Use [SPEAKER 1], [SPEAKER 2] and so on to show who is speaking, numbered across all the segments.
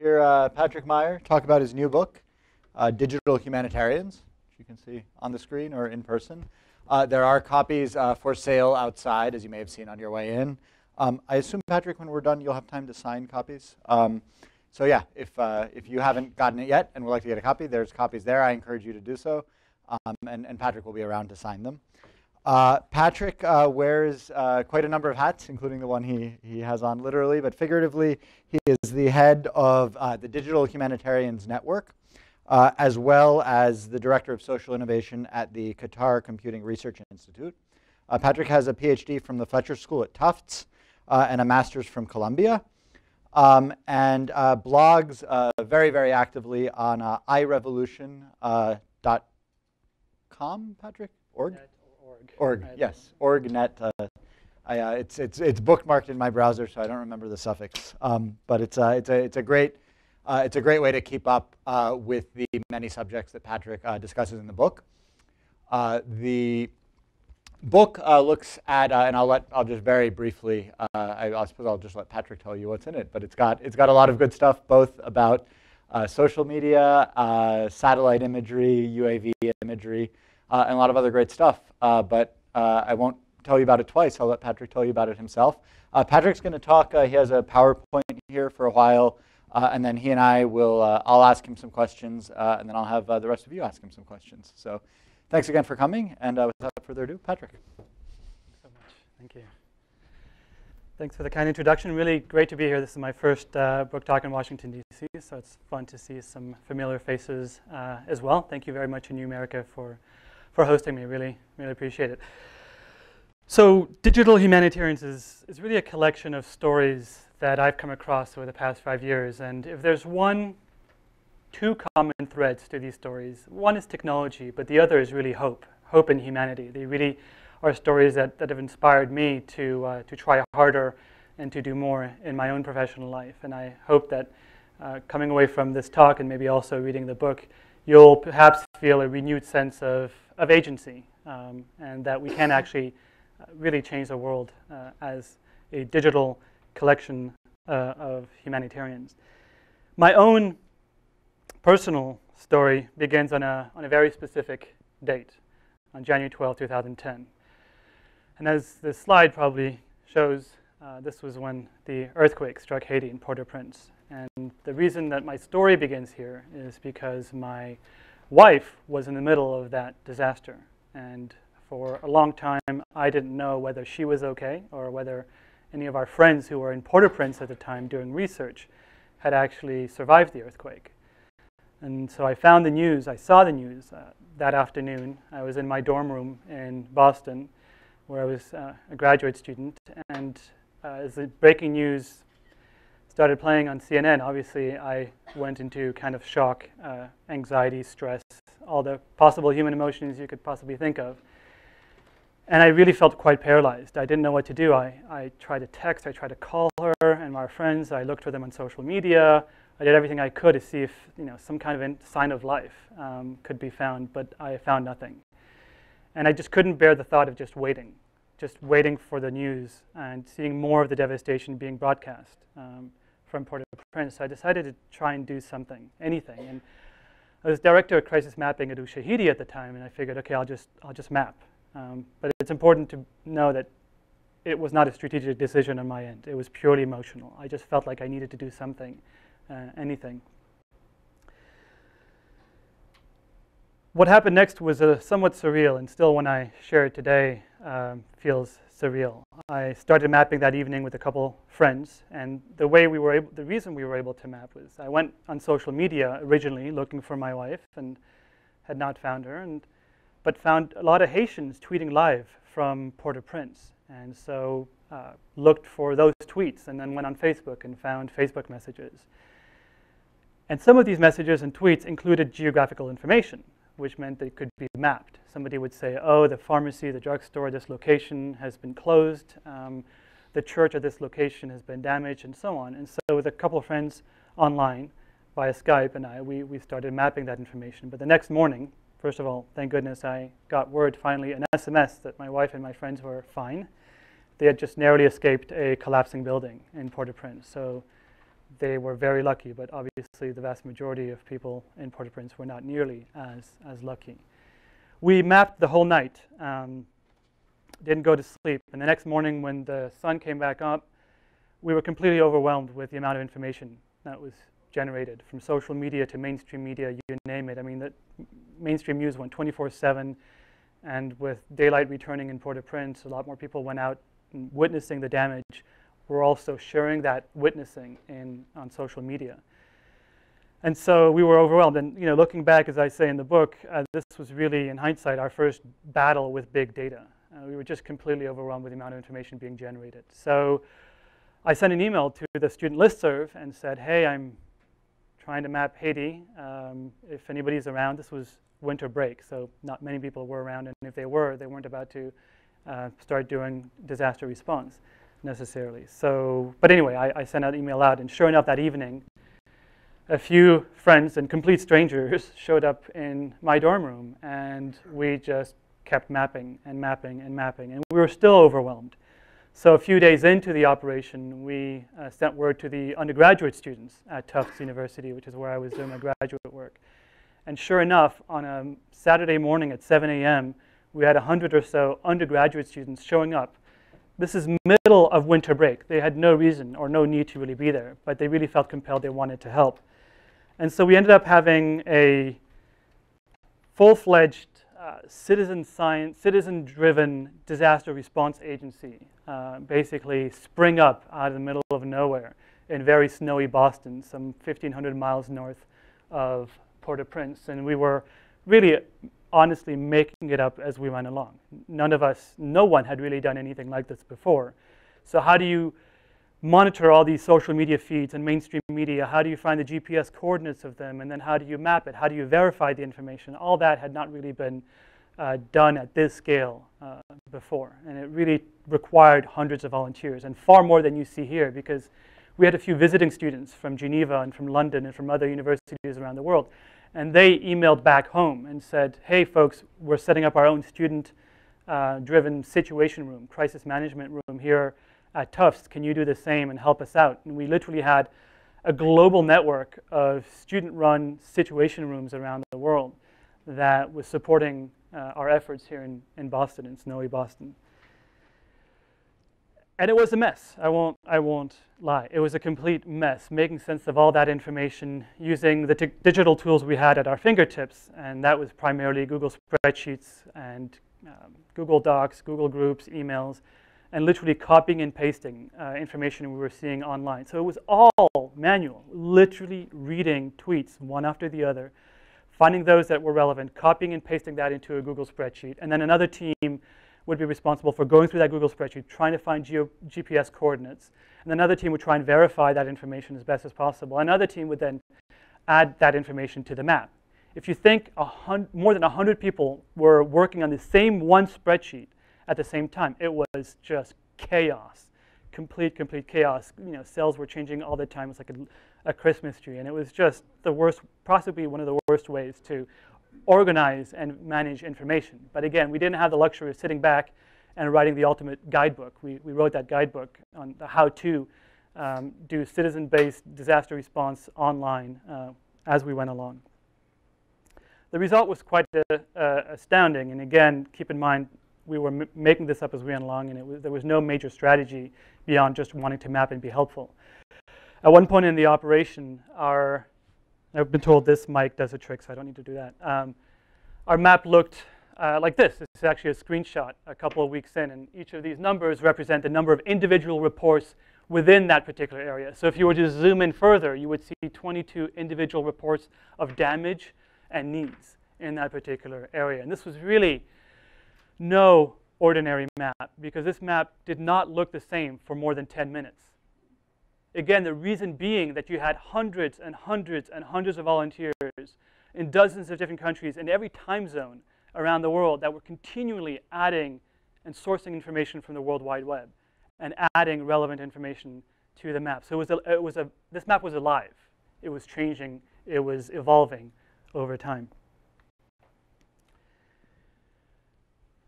[SPEAKER 1] hear uh, Patrick Meier talk about his new book, uh, Digital Humanitarians, which you can see on the screen or in person. Uh, there are copies uh, for sale outside, as you may have seen on your way in. Um, I assume, Patrick, when we're done, you'll have time to sign copies. Um, so yeah, if, uh, if you haven't gotten it yet and would like to get a copy, there's copies there. I encourage you to do so. Um, and, and Patrick will be around to sign them. Uh, Patrick uh, wears uh, quite a number of hats, including the one he, he has on literally, but figuratively, he is the head of uh, the Digital Humanitarians Network, uh, as well as the director of social innovation at the Qatar Computing Research Institute. Patrick has a PhD from the Fletcher School at Tufts and a master's from Columbia, um, and blogs very, very actively on irevolution.com, Patrick? Org? Org, yes, org.net. Uh, I, uh, it's, it's, it's bookmarked in my browser, so I don't remember the suffix. Um, but it's, uh, it's, a, it's, a great, uh, it's a great way to keep up uh, with the many subjects that Patrick uh, discusses in the book. the book looks at, and I'll, let, I'll just very briefly, I, I, suppose I'll just let Patrick tell you what's in it, but it's got, it's got a lot of good stuff, both about social media, satellite imagery, UAV imagery, uh, and a lot of other great stuff. Uh, but uh, I won't tell you about it twice. I'll let Patrick tell you about it himself. Uh, Patrick's going to talk. Uh, he has a PowerPoint here for a while, and then he and I will. I'll ask him some questions, and then I'll have the rest of you ask him some questions. So, thanks again for coming. And without further ado, Patrick.
[SPEAKER 2] Thanks so much. Thank you. Thanks for the kind introduction. Really great to be here. This is my first uh, book talk in Washington, D.C., so it's fun to see some familiar faces uh, as well. Thank you very much, New America, for for hosting me. Really, really appreciate it. So, Digital Humanitarians is, is really a collection of stories that I've come across over the past five years. And if there's one, two common threads to these stories, one is technology, but the other is really hope, hope in humanity. They really are stories that, that have inspired me to, uh, to try harder and to do more in my own professional life. And I hope that uh, coming away from this talk and maybe also reading the book, you'll perhaps feel a renewed sense of of agency um, and that we can actually uh, really change the world uh, as a digital collection uh, of humanitarians. My own personal story begins on a, on a very specific date, on January 12, 2010. And as this slide probably shows, uh, this was when the earthquake struck Haiti in Port-au-Prince. And the reason that my story begins here is because my wife was in the middle of that disaster. And for a long time, I didn't know whether she was okay or whether any of our friends who were in Port-au-Prince at the time doing research had actually survived the earthquake. And so I found the news, I saw the news uh, that afternoon. I was in my dorm room in Boston where I was uh, a graduate student. And uh, as the breaking news started playing on CNN, obviously I went into kind of shock, uh, anxiety, stress, all the possible human emotions you could possibly think of. And I really felt quite paralyzed. I didn't know what to do. I, I tried to text, I tried to call her and my friends. I looked for them on social media. I did everything I could to see if you know, some kind of sign of life um, could be found, but I found nothing. And I just couldn't bear the thought of just waiting, just waiting for the news and seeing more of the devastation being broadcast. Um, from Port-au-Prince, so I decided to try and do something, anything. And I was director of crisis mapping at Ushahidi at the time, and I figured, okay, I'll just, I'll just map. Um, but it's important to know that it was not a strategic decision on my end. It was purely emotional. I just felt like I needed to do something, uh, anything. What happened next was uh, somewhat surreal, and still when I share it today, um, feels surreal. I started mapping that evening with a couple friends, and the way we were able, the reason we were able to map was I went on social media originally looking for my wife and had not found her, and but found a lot of Haitians tweeting live from Port-au-Prince, and so uh, looked for those tweets, and then went on Facebook and found Facebook messages. And some of these messages and tweets included geographical information, which meant they could be mapped. Somebody would say, oh, the pharmacy, the drugstore, this location has been closed. Um, the church at this location has been damaged, and so on. And so with a couple of friends online via Skype and I, we, we started mapping that information. But the next morning, first of all, thank goodness I got word finally, an SMS that my wife and my friends were fine. They had just narrowly escaped a collapsing building in Port-au-Prince. So they were very lucky, but obviously the vast majority of people in Port-au-Prince were not nearly as, as lucky. We mapped the whole night, um, didn't go to sleep, and the next morning when the sun came back up, we were completely overwhelmed with the amount of information that was generated from social media to mainstream media, you name it. I mean, the mainstream news went 24-7, and with daylight returning in Port-au-Prince, a lot more people went out witnessing the damage we're also sharing that witnessing in, on social media. And so we were overwhelmed. And you know, looking back, as I say in the book, uh, this was really, in hindsight, our first battle with big data. Uh, we were just completely overwhelmed with the amount of information being generated. So I sent an email to the student listserv and said, hey, I'm trying to map Haiti. Um, if anybody's around, this was winter break, so not many people were around. And if they were, they weren't about to uh, start doing disaster response necessarily. So, but anyway, I, I sent an email out, and sure enough, that evening, a few friends and complete strangers showed up in my dorm room, and we just kept mapping and mapping and mapping, and we were still overwhelmed. So a few days into the operation, we uh, sent word to the undergraduate students at Tufts University, which is where I was doing my graduate work. And sure enough, on a Saturday morning at 7 a.m., we had 100 or so undergraduate students showing up this is middle of winter break. They had no reason or no need to really be there, but they really felt compelled they wanted to help. And so we ended up having a full-fledged uh, citizen science, citizen-driven disaster response agency, uh, basically spring up out of the middle of nowhere in very snowy Boston, some 1,500 miles north of Port-au-Prince. And we were really honestly making it up as we went along. None of us, no one had really done anything like this before. So how do you monitor all these social media feeds and mainstream media? How do you find the GPS coordinates of them? And then how do you map it? How do you verify the information? All that had not really been uh, done at this scale uh, before. And it really required hundreds of volunteers and far more than you see here because we had a few visiting students from Geneva and from London and from other universities around the world. And they emailed back home and said, hey, folks, we're setting up our own student-driven uh, situation room, crisis management room here at Tufts. Can you do the same and help us out? And we literally had a global network of student-run situation rooms around the world that was supporting uh, our efforts here in, in Boston, in snowy Boston. And it was a mess. I won't, I won't lie. It was a complete mess, making sense of all that information using the digital tools we had at our fingertips. And that was primarily Google Spreadsheets and um, Google Docs, Google Groups, emails, and literally copying and pasting uh, information we were seeing online. So it was all manual, literally reading tweets one after the other, finding those that were relevant, copying and pasting that into a Google spreadsheet, and then another team would be responsible for going through that Google spreadsheet, trying to find GPS coordinates. And another team would try and verify that information as best as possible. Another team would then add that information to the map. If you think more than 100 people were working on the same one spreadsheet at the same time, it was just chaos, complete, complete chaos. You know, cells were changing all the time. It was like a, a Christmas tree. And it was just the worst, possibly one of the worst ways to organize and manage information. But again, we didn't have the luxury of sitting back and writing the ultimate guidebook. We, we wrote that guidebook on how to um, do citizen-based disaster response online uh, as we went along. The result was quite uh, uh, astounding. And again, keep in mind, we were making this up as we went along, and was, there was no major strategy beyond just wanting to map and be helpful. At one point in the operation, our I've been told this mic does a trick, so I don't need to do that. Um, our map looked uh, like this. It's actually a screenshot a couple of weeks in, and each of these numbers represent the number of individual reports within that particular area. So if you were to zoom in further, you would see 22 individual reports of damage and needs in that particular area. And this was really no ordinary map because this map did not look the same for more than 10 minutes. Again, the reason being that you had hundreds and hundreds and hundreds of volunteers in dozens of different countries in every time zone around the world that were continually adding and sourcing information from the World Wide Web and adding relevant information to the map. So it was a, it was a, this map was alive. It was changing. It was evolving over time.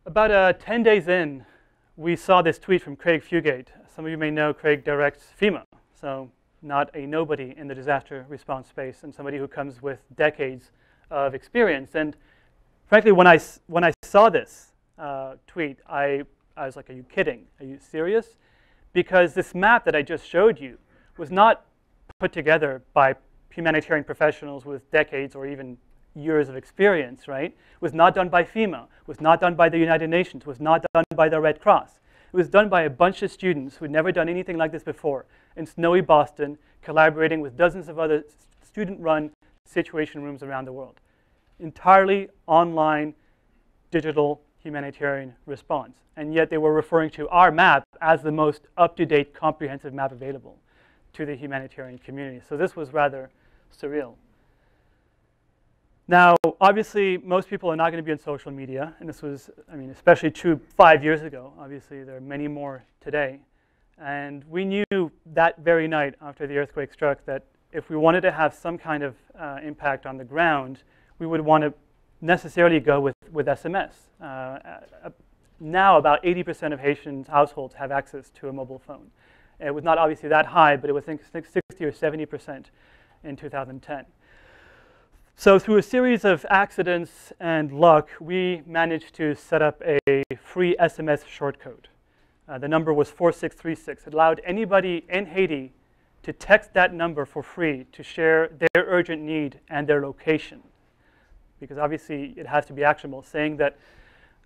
[SPEAKER 2] About uh, 10 days in, we saw this tweet from Craig Fugate. Some of you may know Craig directs FEMA. So not a nobody in the disaster response space, and somebody who comes with decades of experience. And frankly, when I, when I saw this uh, tweet, I, I was like, are you kidding? Are you serious? Because this map that I just showed you was not put together by humanitarian professionals with decades or even years of experience, right? Was not done by FEMA, was not done by the United Nations, was not done by the Red Cross. It was done by a bunch of students who had never done anything like this before in snowy Boston, collaborating with dozens of other student-run situation rooms around the world. Entirely online, digital humanitarian response. And yet they were referring to our map as the most up-to-date comprehensive map available to the humanitarian community. So this was rather surreal. Now, obviously, most people are not going to be on social media, and this was, I mean, especially true five years ago. Obviously, there are many more today. And we knew that very night after the earthquake struck that if we wanted to have some kind of uh, impact on the ground, we would want to necessarily go with, with SMS. Uh, uh, now, about 80% of Haitian households have access to a mobile phone. It was not obviously that high, but it was I think 60 or 70% in 2010. So through a series of accidents and luck, we managed to set up a free SMS shortcode. Uh, the number was 4636. It allowed anybody in Haiti to text that number for free to share their urgent need and their location. Because obviously it has to be actionable, saying that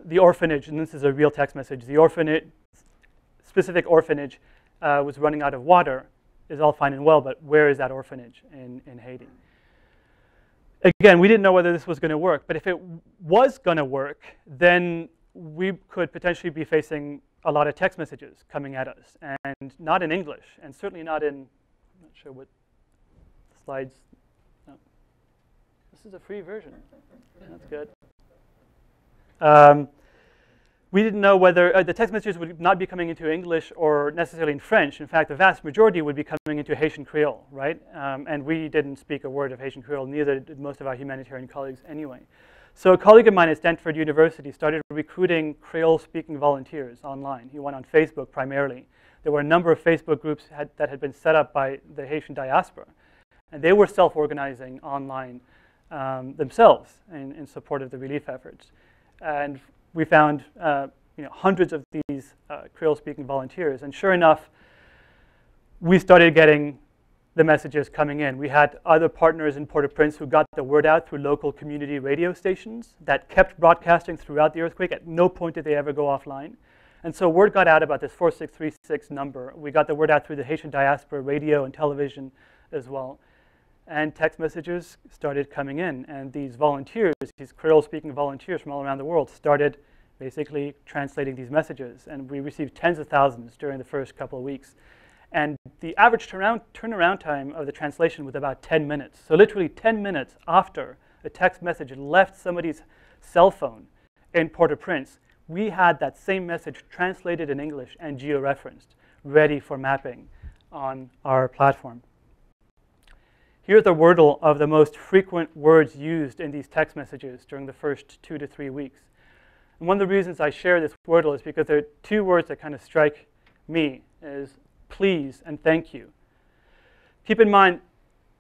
[SPEAKER 2] the orphanage, and this is a real text message, the orphanage, specific orphanage uh, was running out of water is all fine and well, but where is that orphanage in, in Haiti? Again, we didn't know whether this was going to work, but if it was going to work, then we could potentially be facing a lot of text messages coming at us, and not in English, and certainly not in, I'm not sure what slides. No. This is a free version. That's good. Um, we didn't know whether uh, the text messages would not be coming into English or necessarily in French. In fact, the vast majority would be coming into Haitian Creole, right? Um, and we didn't speak a word of Haitian Creole, neither did most of our humanitarian colleagues anyway. So a colleague of mine at Stanford University started recruiting Creole-speaking volunteers online. He went on Facebook primarily. There were a number of Facebook groups had, that had been set up by the Haitian diaspora. And they were self-organizing online um, themselves in, in support of the relief efforts. And we found uh, you know, hundreds of these uh, Creole-speaking volunteers. And sure enough, we started getting the messages coming in. We had other partners in Port-au-Prince who got the word out through local community radio stations that kept broadcasting throughout the earthquake. At no point did they ever go offline. And so word got out about this 4636 number. We got the word out through the Haitian diaspora radio and television as well. And text messages started coming in. And these volunteers, these Creole-speaking volunteers from all around the world started basically translating these messages. And we received tens of thousands during the first couple of weeks. And the average turnaround, turnaround time of the translation was about 10 minutes. So literally 10 minutes after a text message left somebody's cell phone in Port-au-Prince, we had that same message translated in English and georeferenced, ready for mapping on our platform. Here's the wordle of the most frequent words used in these text messages during the first two to three weeks. And one of the reasons I share this wordle is because there are two words that kind of strike me as please and thank you. Keep in mind,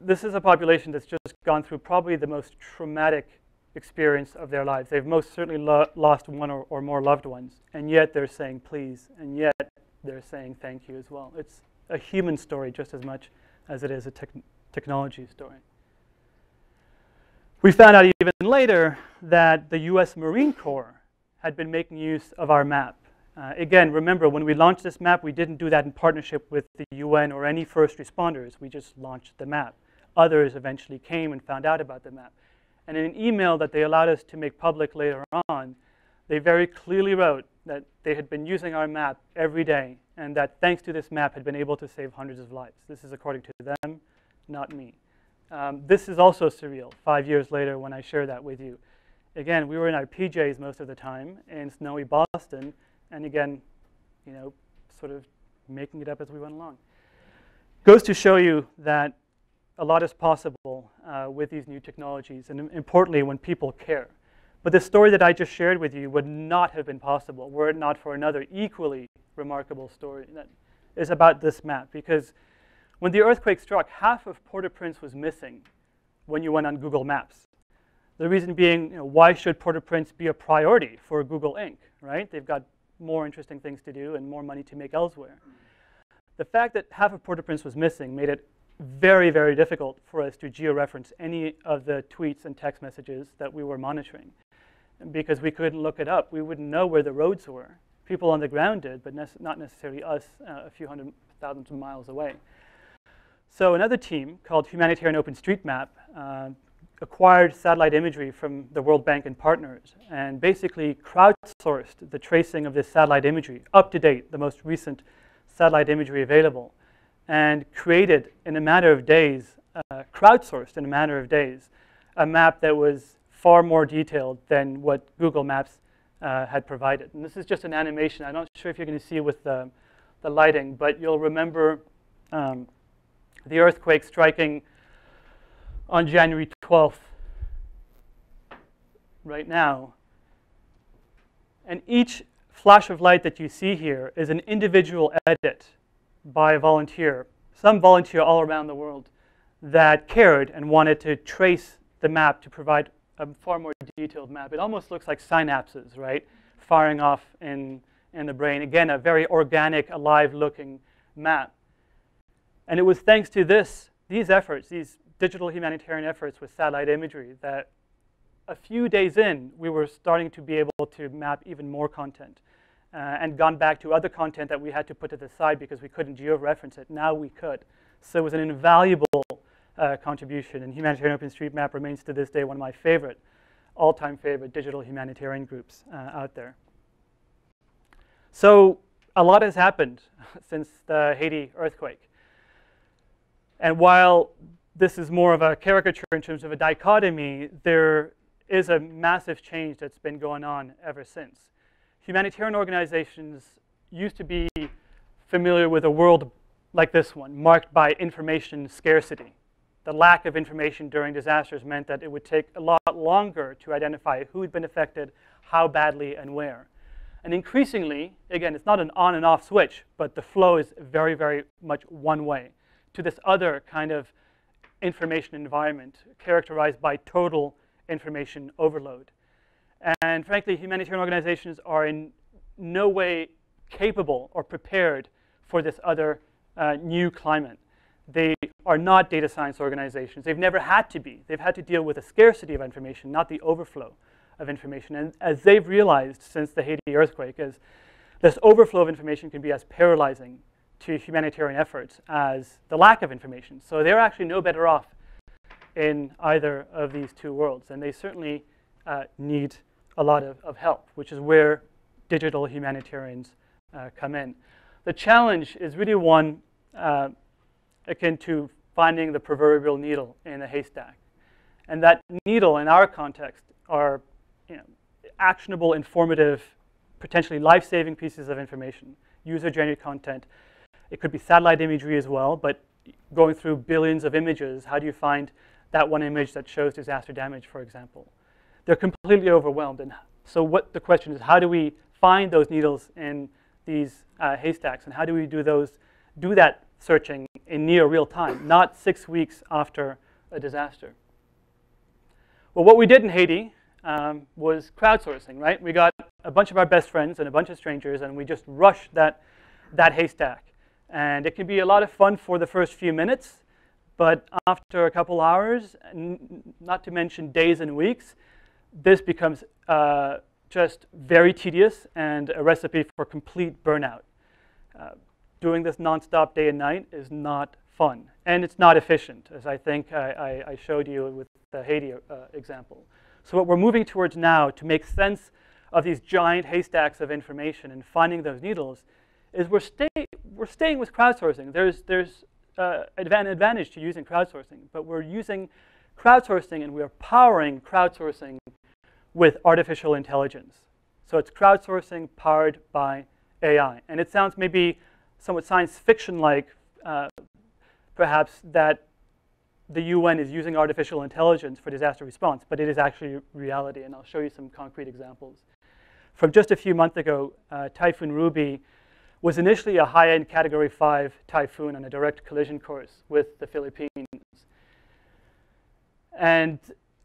[SPEAKER 2] this is a population that's just gone through probably the most traumatic experience of their lives. They've most certainly lo lost one or, or, more loved ones, and yet they're saying please, and yet they're saying thank you as well. It's a human story just as much as it is a te technology story. We found out even later that the US Marine Corps had been making use of our map. Uh, again, remember, when we launched this map, we didn't do that in partnership with the UN or any first responders. We just launched the map. Others eventually came and found out about the map. And in an email that they allowed us to make public later on, they very clearly wrote that they had been using our map every day and that thanks to this map had been able to save hundreds of lives. This is according to them, not me. Um, this is also surreal, five years later when I share that with you. Again, we were in our PJs most of the time in snowy Boston, and again, you know, sort of making it up as we went along. Goes to show you that a lot is possible uh, with these new technologies, and importantly, when people care. But the story that I just shared with you would not have been possible were it not for another equally remarkable story that is about this map. Because when the earthquake struck, half of Port-au-Prince was missing when you went on Google Maps. The reason being, you know, why should Port-au-Prince be a priority for Google Inc., right? They've got more interesting things to do and more money to make elsewhere. The fact that half of Port-au-Prince was missing made it very, very difficult for us to georeference any of the tweets and text messages that we were monitoring. because we couldn't look it up. We wouldn't know where the roads were. People on the ground did, but not necessarily us uh, a few hundred thousands of miles away. So another team called Humanitarian OpenStreetMap uh, acquired satellite imagery from the World Bank and partners and basically crowdsourced the tracing of this satellite imagery, up to date, the most recent satellite imagery available, and created in a matter of days, uh, crowdsourced in a matter of days, a map that was far more detailed than what Google Maps uh, had provided. And this is just an animation. I'm not sure if you're going to see it with the, the lighting, but you'll remember um, the earthquake striking on January 12th, right now. And each flash of light that you see here is an individual edit by a volunteer, some volunteer all around the world that cared and wanted to trace the map to provide a far more detailed map. It almost looks like synapses, right, firing off in, in the brain. Again, a very organic, alive-looking map. And it was thanks to this, these efforts, these digital humanitarian efforts with satellite imagery that a few days in, we were starting to be able to map even more content uh, and gone back to other content that we had to put to the side because we couldn't georeference it. Now we could. So it was an invaluable uh, contribution, and Humanitarian OpenStreetMap remains to this day one of my favorite, all-time favorite digital humanitarian groups uh, out there. So a lot has happened since the Haiti earthquake. And while this is more of a caricature in terms of a dichotomy, there is a massive change that's been going on ever since. Humanitarian organizations used to be familiar with a world like this one, marked by information scarcity. The lack of information during disasters meant that it would take a lot longer to identify who had been affected, how badly, and where. And increasingly, again, it's not an on and off switch, but the flow is very, very much one way to this other kind of information environment characterized by total information overload. And frankly, humanitarian organizations are in no way capable or prepared for this other uh, new climate. They are not data science organizations. They've never had to be. They've had to deal with a scarcity of information, not the overflow of information. And as they've realized since the Haiti earthquake, is this overflow of information can be as paralyzing to humanitarian efforts as the lack of information. So they're actually no better off in either of these two worlds. And they certainly uh, need a lot of, of, help, which is where digital humanitarians uh, come in. The challenge is really one uh, akin to finding the proverbial needle in a haystack. And that needle, in our context, are you know, actionable, informative, potentially life-saving pieces of information, user-generated content it could be satellite imagery as well, but going through billions of images, how do you find that one image that shows disaster damage, for example? They're completely overwhelmed. And so what the question is, how do we find those needles in these uh, haystacks? And how do we do those, do that searching in near real time, not six weeks after a disaster? Well, what we did in Haiti um, was crowdsourcing, right? We got a bunch of our best friends and a bunch of strangers, and we just rushed that, that haystack. And it can be a lot of fun for the first few minutes, but after a couple hours, not to mention days and weeks, this becomes uh, just very tedious and a recipe for complete burnout. Uh, doing this nonstop day and night is not fun, and it's not efficient, as I think I, I, I showed you with the Haiti uh, example. So what we're moving towards now to make sense of these giant haystacks of information and finding those needles is we're, stay, we're staying with crowdsourcing. There's, there's uh, an advantage to using crowdsourcing, but we're using crowdsourcing and we're powering crowdsourcing with artificial intelligence. So it's crowdsourcing powered by AI. And it sounds maybe somewhat science fiction-like, uh, perhaps, that the UN is using artificial intelligence for disaster response, but it is actually reality, and I'll show you some concrete examples. From just a few months ago, uh, Typhoon Ruby was initially a high-end Category 5 Typhoon on a direct collision course with the Philippines. And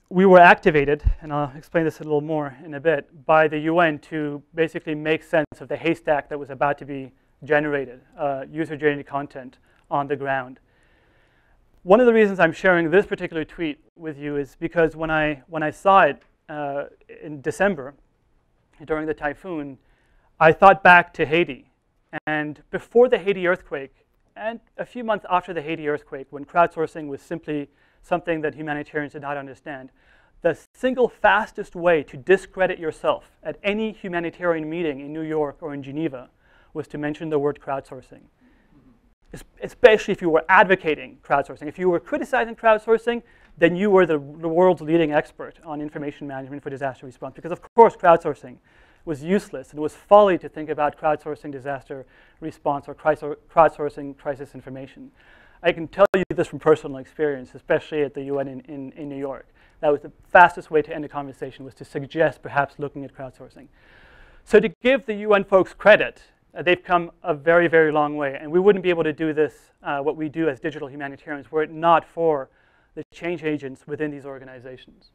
[SPEAKER 2] we were activated, and I'll explain this a little more in a bit, by the UN to basically make sense of the haystack that was about to be generated, uh, user-generated content on the ground. One of the reasons I'm sharing this particular tweet with you is because when I, when I saw it uh, in December, during the typhoon, I thought back to Haiti. And before the Haiti earthquake, and a few months after the Haiti earthquake, when crowdsourcing was simply something that humanitarians did not understand, the single fastest way to discredit yourself at any humanitarian meeting in New York or in Geneva was to mention the word crowdsourcing. Especially if you were advocating crowdsourcing. If you were criticizing crowdsourcing, then you were the, world's leading expert on information management for disaster response. Because, of course, crowdsourcing was useless. And it was folly to think about crowdsourcing disaster response or crowdsourcing crisis information. I can tell you this from personal experience, especially at the UN in, in, in New York. That was the fastest way to end a conversation was to suggest perhaps looking at crowdsourcing. So to give the UN folks credit, uh, they've come a very, very long way. And we wouldn't be able to do this, uh, what we do as digital humanitarians, were it not for the change agents within these organizations.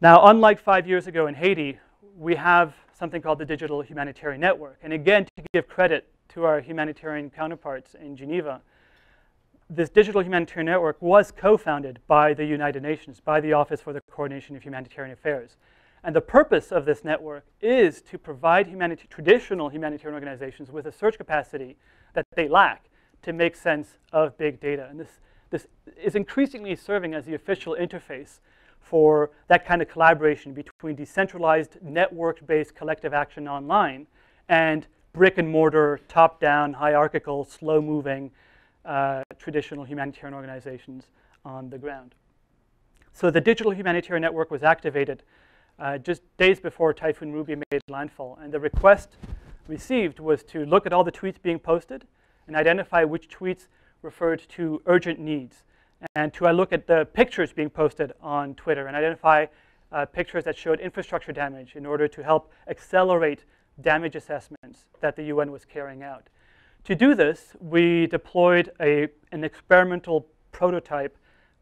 [SPEAKER 2] Now, unlike five years ago in Haiti, we have something called the Digital Humanitarian Network. And again, to give credit to our humanitarian counterparts in Geneva, this Digital Humanitarian Network was co-founded by the United Nations, by the Office for the Coordination of Humanitarian Affairs. And the purpose of this network is to provide humanita traditional humanitarian organizations with a search capacity that they lack to make sense of big data. And this, this is increasingly serving as the official interface for that kind of collaboration between decentralized, network-based collective action online and brick and mortar, top-down, hierarchical, slow-moving, uh, traditional humanitarian organizations on the ground. So the Digital Humanitarian Network was activated uh, just days before Typhoon Ruby made landfall. And the request received was to look at all the tweets being posted and identify which tweets referred to urgent needs. And to uh, look at the pictures being posted on Twitter and identify uh, pictures that showed infrastructure damage in order to help accelerate damage assessments that the UN was carrying out. To do this, we deployed a, an experimental prototype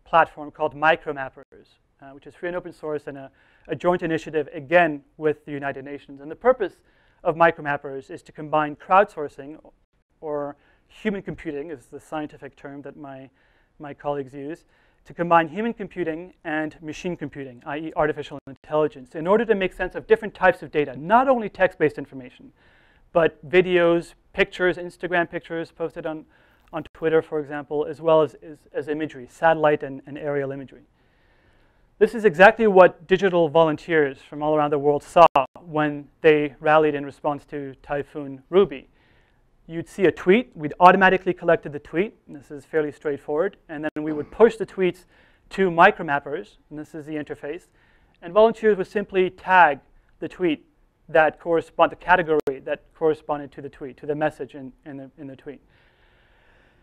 [SPEAKER 2] platform called Micromappers, uh, which is free and open source and a, a joint initiative, again, with the United Nations. And the purpose of Micromappers is to combine crowdsourcing, or human computing is the scientific term that my, my colleagues use, to combine human computing and machine computing, i.e. artificial intelligence, in order to make sense of different types of data, not only text-based information, but videos, pictures, Instagram pictures posted on, on Twitter, for example, as well as, as, as imagery, satellite and, and aerial imagery. This is exactly what digital volunteers from all around the world saw when they rallied in response to Typhoon Ruby. You'd see a tweet, we'd automatically collected the tweet, this is fairly straightforward, and then we would push the tweets to micromappers, and this is the interface, and volunteers would simply tag the tweet that correspond, the category that corresponded to the tweet, to the message in, in, the, in the tweet.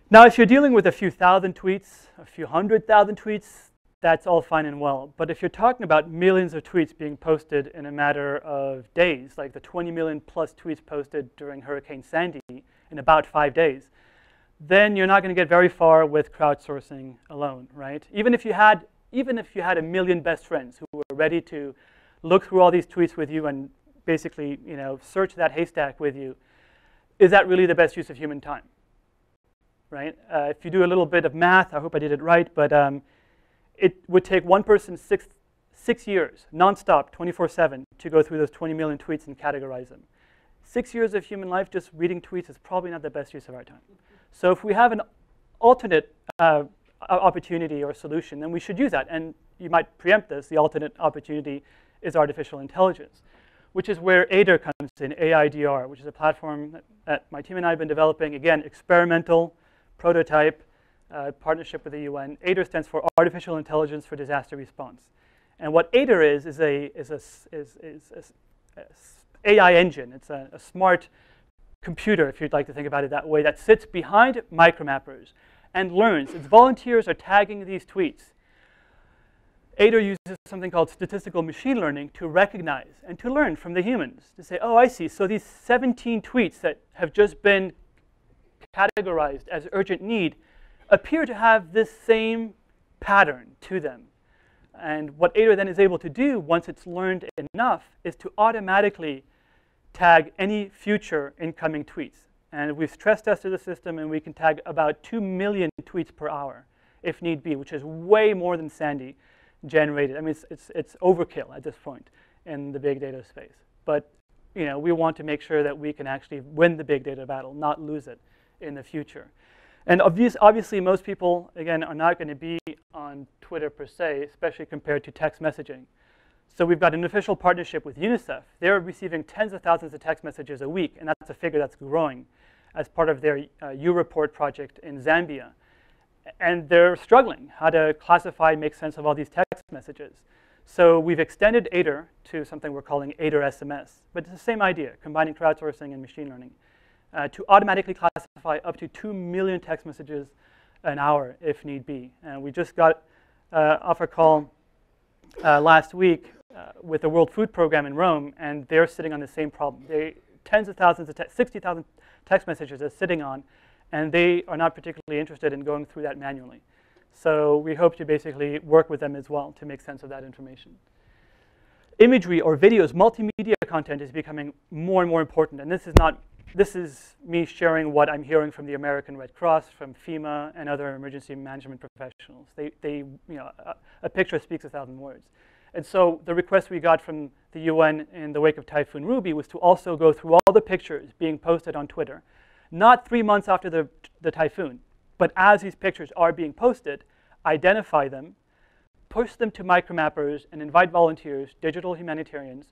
[SPEAKER 2] Now, if you're dealing with a few thousand tweets, a few hundred thousand tweets, that's all fine and well. But if you're talking about millions of tweets being posted in a matter of days, like the 20 million plus tweets posted during Hurricane Sandy in about five days, then you're not going to get very far with crowdsourcing alone, right? Even if you had, even if you had a million best friends who were ready to look through all these tweets with you and basically, you know, search that haystack with you, is that really the best use of human time, right? Uh, if you do a little bit of math, I hope I did it right, but um, it would take one person six, six years, nonstop, 24-7, to go through those 20 million tweets and categorize them. Six years of human life just reading tweets is probably not the best use of our time. So if we have an alternate uh, opportunity or solution, then we should use that. And you might preempt this. The alternate opportunity is artificial intelligence, which is where AIDR comes in, AIDR, which is a platform that, that my team and I have been developing. Again, experimental, prototype, uh, partnership with the UN. AIDR stands for Artificial Intelligence for Disaster Response. And what AIDR is, is a, is a, is, is a, a AI engine. It's a, a smart computer, if you'd like to think about it that way, that sits behind micromappers and learns. Its volunteers are tagging these tweets. AIDR uses something called statistical machine learning to recognize and to learn from the humans. To say, oh, I see, so these 17 tweets that have just been categorized as urgent need appear to have this same pattern to them. And what AIDR then is able to do, once it's learned enough, is to automatically tag any future incoming tweets. And we've stress tested the system, and we can tag about 2 million tweets per hour, if need be, which is way more than Sandy generated. I mean, it's, it's, it's overkill at this point in the big data space. But you know, we want to make sure that we can actually win the big data battle, not lose it in the future. And obviously, most people, again, are not going to be on Twitter per se, especially compared to text messaging. So we've got an official partnership with UNICEF. They're receiving tens of thousands of text messages a week, and that's a figure that's growing as part of their uh, U-Report project in Zambia. And they're struggling how to classify make sense of all these text messages. So we've extended AIDR to something we're calling AIDR SMS. But it's the same idea, combining crowdsourcing and machine learning uh, to automatically classify up to 2 million text messages an hour if need be. And we just got uh, off a call uh, last week uh, with the World Food Program in Rome, and they're sitting on the same problem. They, tens of thousands of 60,000 text messages are sitting on, and they are not particularly interested in going through that manually. So we hope to basically work with them as well to make sense of that information. Imagery or videos, multimedia content is becoming more and more important, and this is not this is me sharing what I'm hearing from the American Red Cross, from FEMA, and other emergency management professionals. They, they you know, a, a, picture speaks a thousand words. And so the request we got from the UN in the wake of Typhoon Ruby was to also go through all the pictures being posted on Twitter, not three months after the, the typhoon, but as these pictures are being posted, identify them, push them to micromappers, and invite volunteers, digital humanitarians,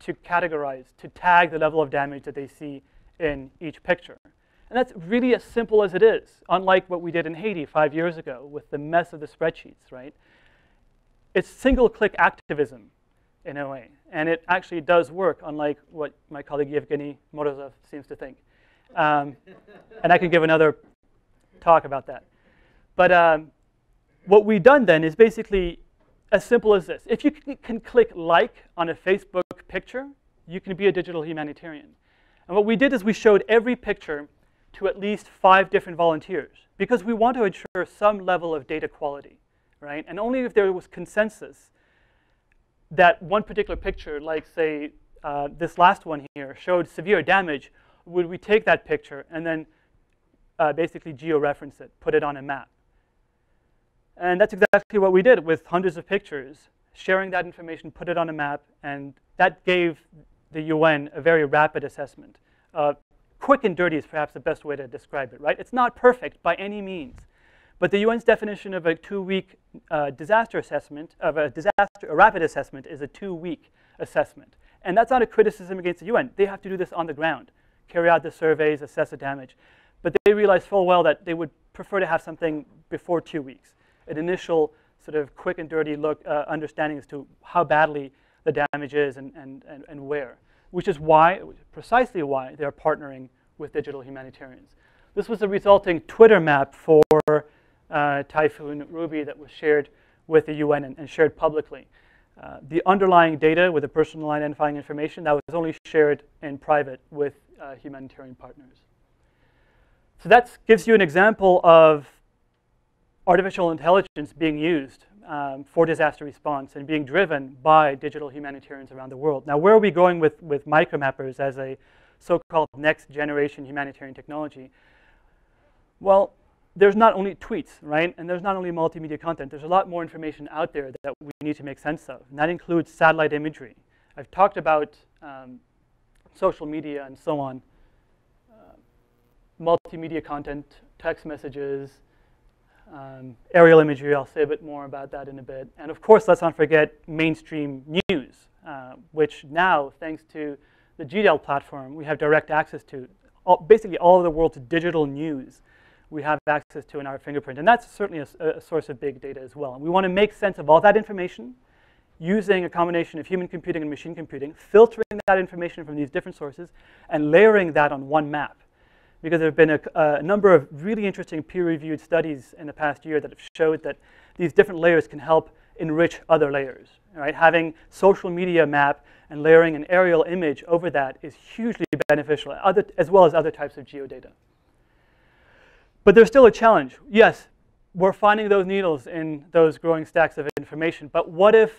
[SPEAKER 2] to categorize, to tag the level of damage that they see in each picture. And that's really as simple as it is, unlike what we did in Haiti five years ago with the mess of the spreadsheets, right? It's single-click activism in a way, and it actually does work, unlike what my colleague Evgeny Morozov seems to think. Um, and I can give another talk about that. But um, what we've done then is basically as simple as this. If you can click like on a Facebook picture, you can be a digital humanitarian. And what we did is we showed every picture to at least five different volunteers because we want to ensure some level of data quality, right? And only if there was consensus that one particular picture, like say uh, this last one here, showed severe damage, would we take that picture and then uh, basically georeference it, put it on a map. And that's exactly what we did with hundreds of pictures, sharing that information, put it on a map, and that gave the UN a very rapid assessment. Uh, quick and dirty is perhaps the best way to describe it, right? It's not perfect by any means. But the UN's definition of a two-week uh, disaster assessment, of a disaster, a rapid assessment, is a two-week assessment. And that's not a criticism against the UN. They have to do this on the ground, carry out the surveys, assess the damage. But they realize full well that they would prefer to have something before two weeks, an initial sort of quick and dirty look, uh, understanding as to how badly the damage is and, and, and, and where, which is why, precisely why they're partnering with digital humanitarians. This was the resulting Twitter map for uh, Typhoon Ruby that was shared with the UN and, and shared publicly. Uh, the underlying data with the personal identifying information that was only shared in private with uh, humanitarian partners. So that gives you an example of artificial intelligence being used um, for disaster response and being driven by digital humanitarians around the world. Now, where are we going with, with micromappers as a so-called next generation humanitarian technology? Well, there's not only tweets, right? And there's not only multimedia content. There's a lot more information out there that we need to make sense of. And that includes satellite imagery. I've talked about um, social media and so on. Uh, multimedia content, text messages, um, aerial imagery, I'll say a bit more about that in a bit. And of course, let's not forget mainstream news, uh, which now, thanks to the GDELT platform, we have direct access to. All, basically, all of the world's digital news we have access to in our fingerprint. And that's certainly a, a source of big data as well. And we want to make sense of all that information using a combination of human computing and machine computing, filtering that information from these different sources, and layering that on one map because there have been a, a number of really interesting peer-reviewed studies in the past year that have showed that these different layers can help enrich other layers. Right? Having social media map and layering an aerial image over that is hugely beneficial, other, as well as other types of geodata. But there's still a challenge. Yes, we're finding those needles in those growing stacks of information, but what if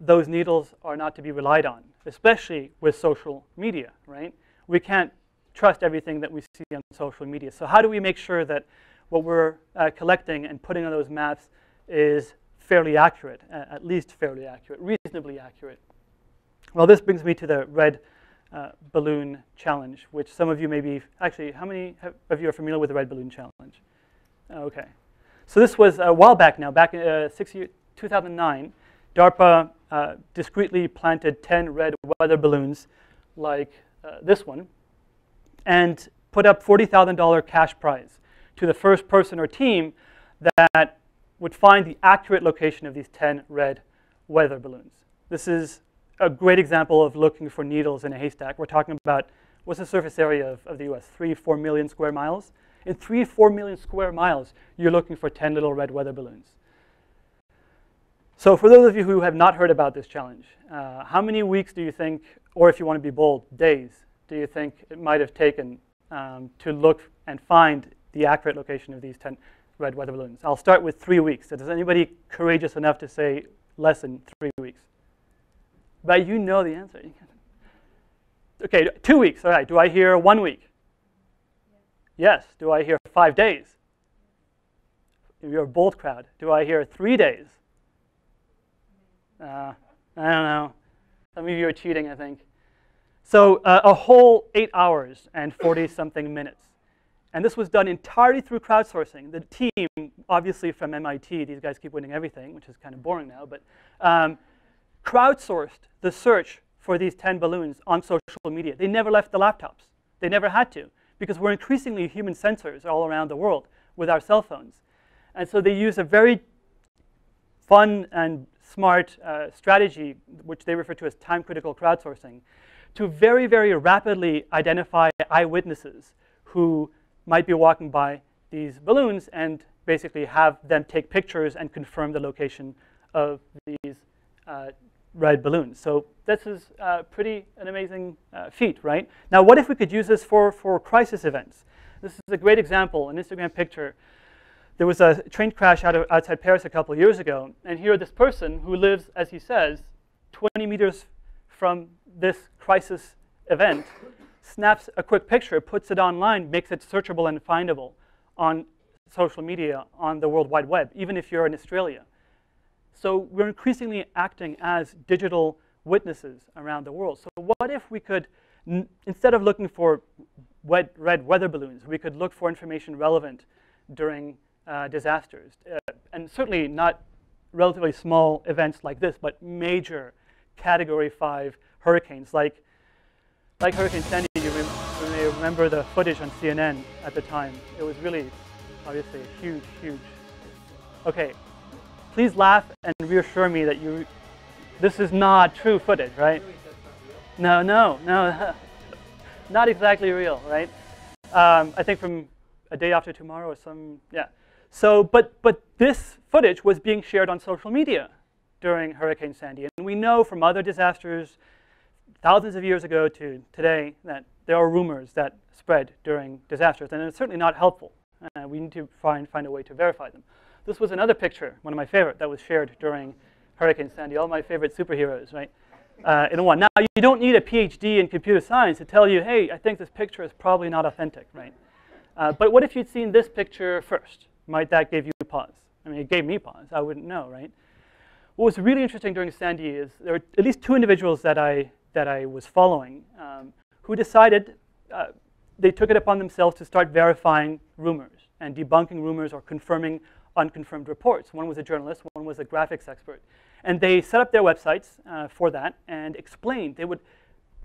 [SPEAKER 2] those needles are not to be relied on, especially with social media, right? We can't trust everything that we see on social media. So how do we make sure that what we're uh, collecting and putting on those maps is fairly accurate, uh, at least fairly accurate, reasonably accurate? Well, this brings me to the red uh, balloon challenge, which some of you may be, actually, how many of you are familiar with the red balloon challenge? Okay. So this was a while back now, back in uh, six year, 2009. DARPA uh, discreetly planted 10 red weather balloons like uh, this one and put up $40,000 cash prize to the first person or team that would find the accurate location of these 10 red weather balloons. This is a great example of looking for needles in a haystack. We're talking about what's the surface area of, of the US? Three, four million square miles. In three, four million square miles, you're looking for 10 little red weather balloons. So for those of you who have not heard about this challenge, uh, how many weeks do you think, or if you want to be bold, days, do you think it might have taken um, to look and find the accurate location of these 10 red weather balloons? I'll start with three weeks. So does anybody courageous enough to say less than three weeks? But you know the answer. Okay, two weeks. All right. Do I hear one week? Yes. Do I hear five days? You're a bold crowd, do I hear three days? Uh, I don't know. Some of you are cheating, I think. So uh, a whole eight hours and 40 something minutes. And this was done entirely through crowdsourcing. The team, obviously from MIT, these guys keep winning everything, which is kind of boring now, but um, crowdsourced the search for these 10 balloons on social media. They never left the laptops. They never had to because we're increasingly human sensors all around the world with our cell phones. And so they use a very fun and smart uh, strategy, which they refer to as time-critical crowdsourcing, to very, very rapidly identify eyewitnesses who might be walking by these balloons and basically have them take pictures and confirm the location of these uh, red balloons. So this is uh, pretty an amazing uh, feat, right? Now, what if we could use this for, for crisis events? This is a great example, an Instagram picture. There was a train crash out of, outside Paris a couple years ago, and here this person who lives, as he says, 20 meters from this crisis event, snaps a quick picture, puts it online, makes it searchable and findable on social media, on the World Wide Web, even if you're in Australia. So we're increasingly acting as digital witnesses around the world. So what if we could, instead of looking for wet, red weather balloons, we could look for information relevant during uh, disasters. Uh, and certainly not relatively small events like this, but major Category 5 hurricanes like, like Hurricane Sandy. You, you may remember the footage on CNN at the time. It was really, obviously, huge, huge. Okay, please laugh and reassure me that you, this is not true footage, right? No, no, no, not exactly real, right? Um, I think from a day after tomorrow or some, yeah. So, but, but this footage was being shared on social media during Hurricane Sandy. And we know from other disasters thousands of years ago to today that there are rumors that spread during disasters. And it's certainly not helpful. Uh, we need to find, find a way to verify them. This was another picture, one of my favorite, that was shared during Hurricane Sandy. All my favorite superheroes, right? Uh, in one. Now, you don't need a PhD in computer science to tell you, hey, I think this picture is probably not authentic, right? Uh, but what if you'd seen this picture first? Might that give you pause? I mean, it gave me pause. I wouldn't know, right? What was really interesting during Sandy is there were at least two individuals that I, that I was following um, who decided uh, they took it upon themselves to start verifying rumors and debunking rumors or confirming unconfirmed reports. One was a journalist, one was a graphics expert. And they set up their websites uh, for that and explained, they would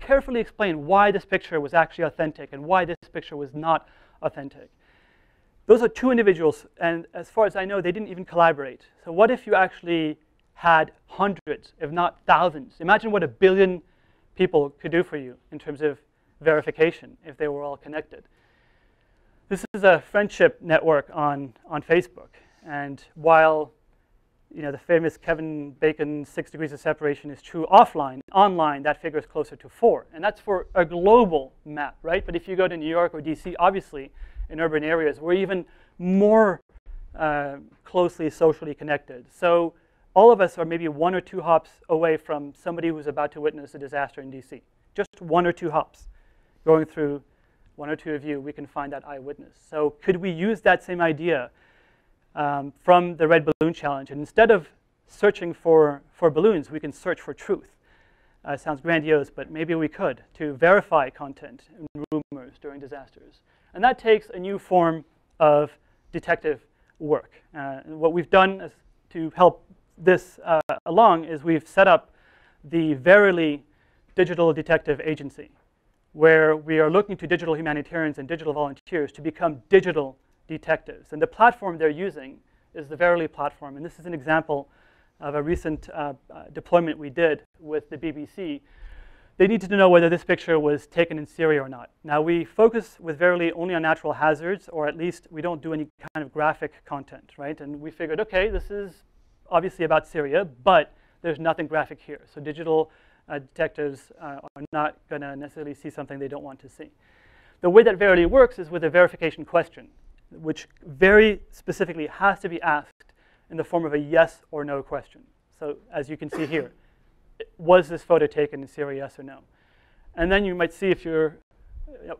[SPEAKER 2] carefully explain why this picture was actually authentic and why this picture was not authentic. Those are two individuals, and as far as I know, they didn't even collaborate. So what if you actually had hundreds, if not thousands? Imagine what a billion people could do for you in terms of verification if they were all connected. This is a friendship network on, on Facebook. And while you know, the famous Kevin Bacon six degrees of separation is true offline. Online, that figure is closer to four. And that's for a global map, right? But if you go to New York or DC, obviously, in urban areas, we're even more uh, closely socially connected. So all of us are maybe one or two hops away from somebody who's about to witness a disaster in DC. Just one or two hops going through one or two of you, we can find that eyewitness. So could we use that same idea um, from the Red Balloon Challenge? And instead of searching for, for balloons, we can search for truth. Uh, sounds grandiose, but maybe we could to verify content and rumors during disasters. And that takes a new form of detective work. Uh, what we've done is to help this uh, along is we've set up the Verily Digital Detective Agency, where we are looking to digital humanitarians and digital volunteers to become digital detectives. And the platform they're using is the Verily platform. And this is an example of a recent uh, uh, deployment we did with the BBC. They needed to know whether this picture was taken in Syria or not. Now, we focus with Verily only on natural hazards, or at least we don't do any kind of graphic content, right? And we figured, okay, this is obviously about Syria, but there's nothing graphic here. So digital uh, detectives uh, are not going to necessarily see something they don't want to see. The way that Verily works is with a verification question, which very specifically has to be asked in the form of a yes or no question. So as you can see here, was this photo taken in Syria, yes or no? And then you might see if you're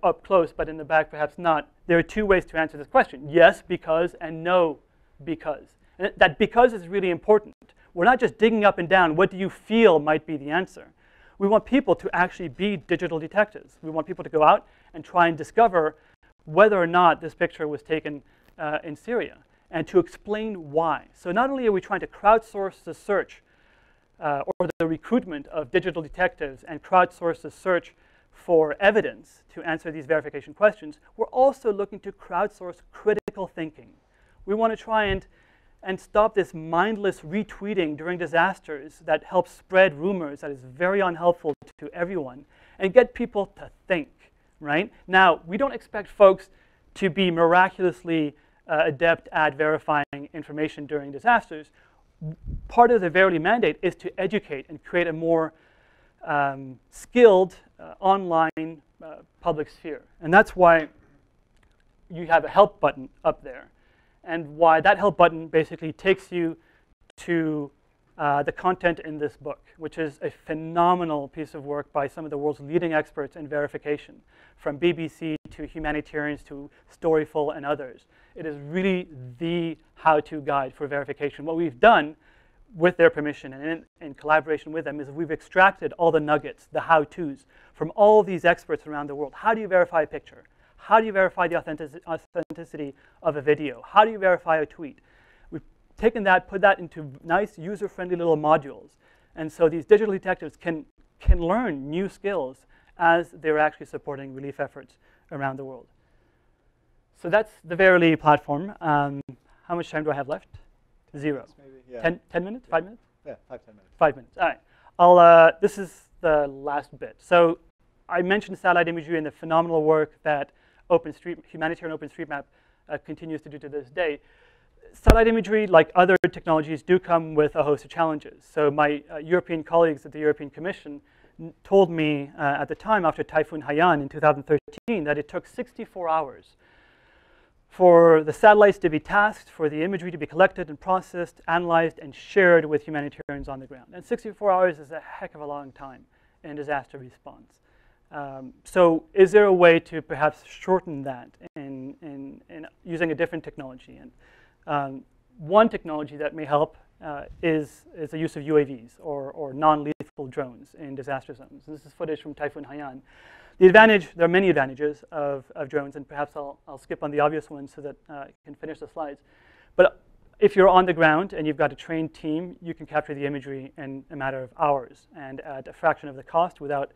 [SPEAKER 2] up close, but in the back perhaps not, there are two ways to answer this question. Yes, because, and no, because. That because is really important. We're not just digging up and down, what do you feel might be the answer? We want people to actually be digital detectives. We want people to go out and try and discover whether or not this picture was taken uh, in Syria and to explain why. So not only are we trying to crowdsource the search uh, or the recruitment of digital detectives and crowdsource the search for evidence to answer these verification questions, we're also looking to crowdsource critical thinking. We want to try and and stop this mindless retweeting during disasters that helps spread rumors that is very unhelpful to everyone and get people to think, right? Now, we don't expect folks to be miraculously uh, adept at verifying information during disasters. Part of the Verily mandate is to educate and create a more um, skilled uh, online uh, public sphere. And that's why you have a help button up there and why that help button basically takes you to uh, the content in this book, which is a phenomenal piece of work by some of the world's leading experts in verification, from BBC to humanitarians to Storyful and others. It is really the how-to guide for verification. What we've done with their permission and in, in, collaboration with them is we've extracted all the nuggets, the how-tos, from all these experts around the world. How do you verify a picture? How do you verify the authenticity of a video? How do you verify a tweet? We've taken that, put that into nice user-friendly little modules. And so these digital detectives can, can learn new skills as they're actually supporting relief efforts around the world. So that's the Verily platform. Um, how much time do I have left? Zero. Maybe, yeah. ten, ten minutes?
[SPEAKER 1] Five
[SPEAKER 2] minutes?
[SPEAKER 1] Yeah, five, ten minutes.
[SPEAKER 2] Five minutes. All right. I'll, uh, this is the last bit. So I mentioned satellite imagery and the phenomenal work that OpenStreet, humanitarian OpenStreetMap uh, continues to do to this day. Satellite imagery, like other technologies, do come with a host of challenges. So my uh, European colleagues at the European Commission told me uh, at the time after Typhoon Haiyan in 2013 that it took 64 hours for the satellites to be tasked, for the imagery to be collected and processed, analyzed, and shared with humanitarians on the ground. And 64 hours is a heck of a long time in disaster response. Um, so is there a way to perhaps shorten that in, in, in using a different technology? And um, one technology that may help uh, is, is the use of UAVs or, or non-lethal drones in disaster zones. this is footage from Typhoon Haiyan. The advantage, there are many advantages of, of drones, and perhaps I'll, I'll skip on the obvious ones so that uh, I can finish the slides. But if you're on the ground and you've got a trained team, you can capture the imagery in a matter of hours and at a fraction of the cost without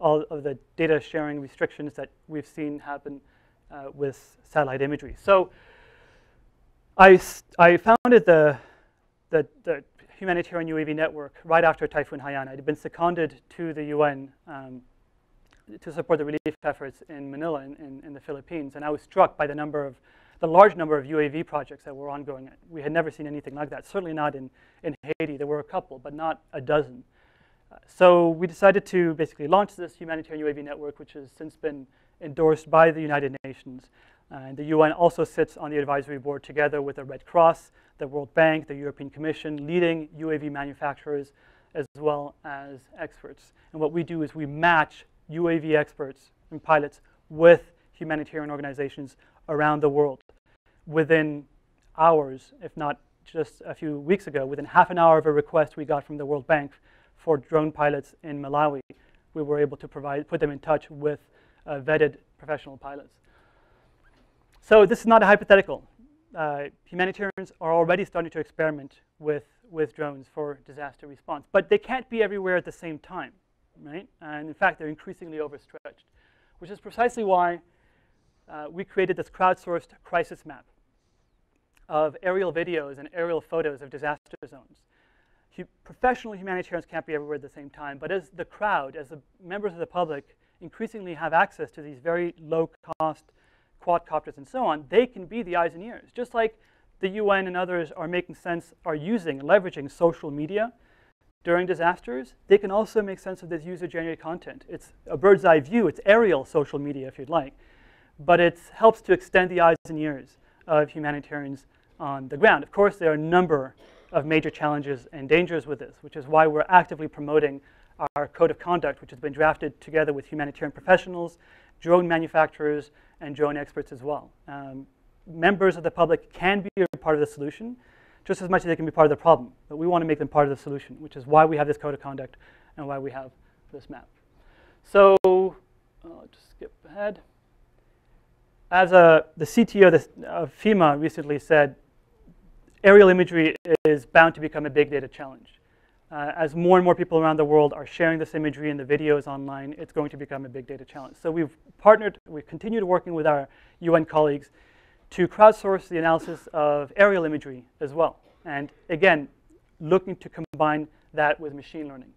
[SPEAKER 2] all of the data sharing restrictions that we've seen happen uh, with satellite imagery. So I, I founded the, the, the, humanitarian UAV network right after Typhoon Haiyan. I'd been seconded to the UN um, to support the relief efforts in Manila in, in, in, the Philippines. And I was struck by the number of the large number of UAV projects that were ongoing. We had never seen anything like that, certainly not in, in Haiti. There were a couple, but not a dozen. So we decided to basically launch this humanitarian UAV network, which has since been endorsed by the United Nations. And the UN also sits on the advisory board together with the Red Cross, the World Bank, the European Commission, leading UAV manufacturers, as well as experts. And what we do is we match UAV experts and pilots with humanitarian organizations around the world within hours, if not just a few weeks ago, within half an hour of a request we got from the World Bank for drone pilots in Malawi, we were able to provide, put them in touch with uh, vetted professional pilots. So this is not a hypothetical. Uh, humanitarians are already starting to experiment with, with drones for disaster response, but they can't be everywhere at the same time, right? And in fact, they're increasingly overstretched, which is precisely why uh, we created this crowdsourced crisis map of aerial videos and aerial photos of disaster zones. Professional humanitarians can't be everywhere at the same time, but as the crowd, as the members of the public increasingly have access to these very low-cost quadcopters and so on, they can be the eyes and ears. Just like the UN and others are making sense, are using, leveraging social media during disasters, they can also make sense of this user-generated content. It's a bird's eye view. It's aerial social media, if you'd like but it helps to extend the eyes and ears of humanitarians on the ground. Of course, there are a number of major challenges and dangers with this, which is why we're actively promoting our code of conduct, which has been drafted together with humanitarian professionals, drone manufacturers, and drone experts as well. Um, members of the public can be a part of the solution just as much as they can be part of the problem, but we want to make them part of the solution, which is why we have this code of conduct and why we have this map. So I'll just skip ahead as a, the CTO of FEMA recently said, aerial imagery is bound to become a big data challenge. Uh, as more and more people around the world are sharing this imagery and the videos online, it's going to become a big data challenge. So we've partnered, we've continued working with our UN colleagues to crowdsource the analysis of aerial imagery as well. And again, looking to combine that with machine learning.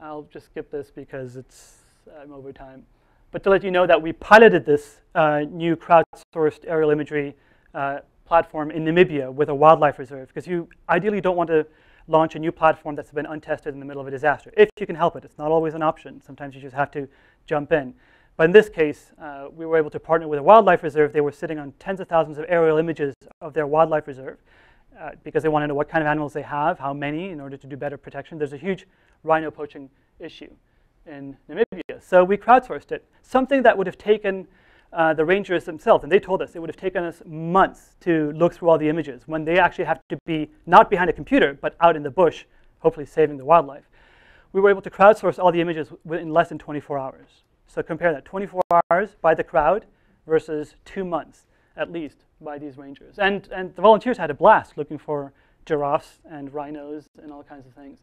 [SPEAKER 2] I'll just skip this because it's I'm over time. But to let you know that we piloted this uh, new crowdsourced aerial imagery uh, platform in Namibia with a wildlife reserve, because you ideally don't want to launch a new platform that's been untested in the middle of a disaster, if you can help it. It's not always an option. Sometimes you just have to jump in. But in this case, uh, we were able to partner with a wildlife reserve. They were sitting on tens of thousands of aerial images of their wildlife reserve uh, because they want to know what kind of animals they have, how many, in order to do better protection. There's a huge rhino poaching issue in Namibia. So we crowdsourced it, something that would have taken uh, the rangers themselves, and they told us it would have taken us months to look through all the images when they actually have to be not behind a computer, but out in the bush, hopefully saving the wildlife. We were able to crowdsource all the images in less than 24 hours. So compare that, 24 hours by the crowd versus two months, at least, by these rangers. And, and the volunteers had a blast looking for giraffes and rhinos and all kinds of things.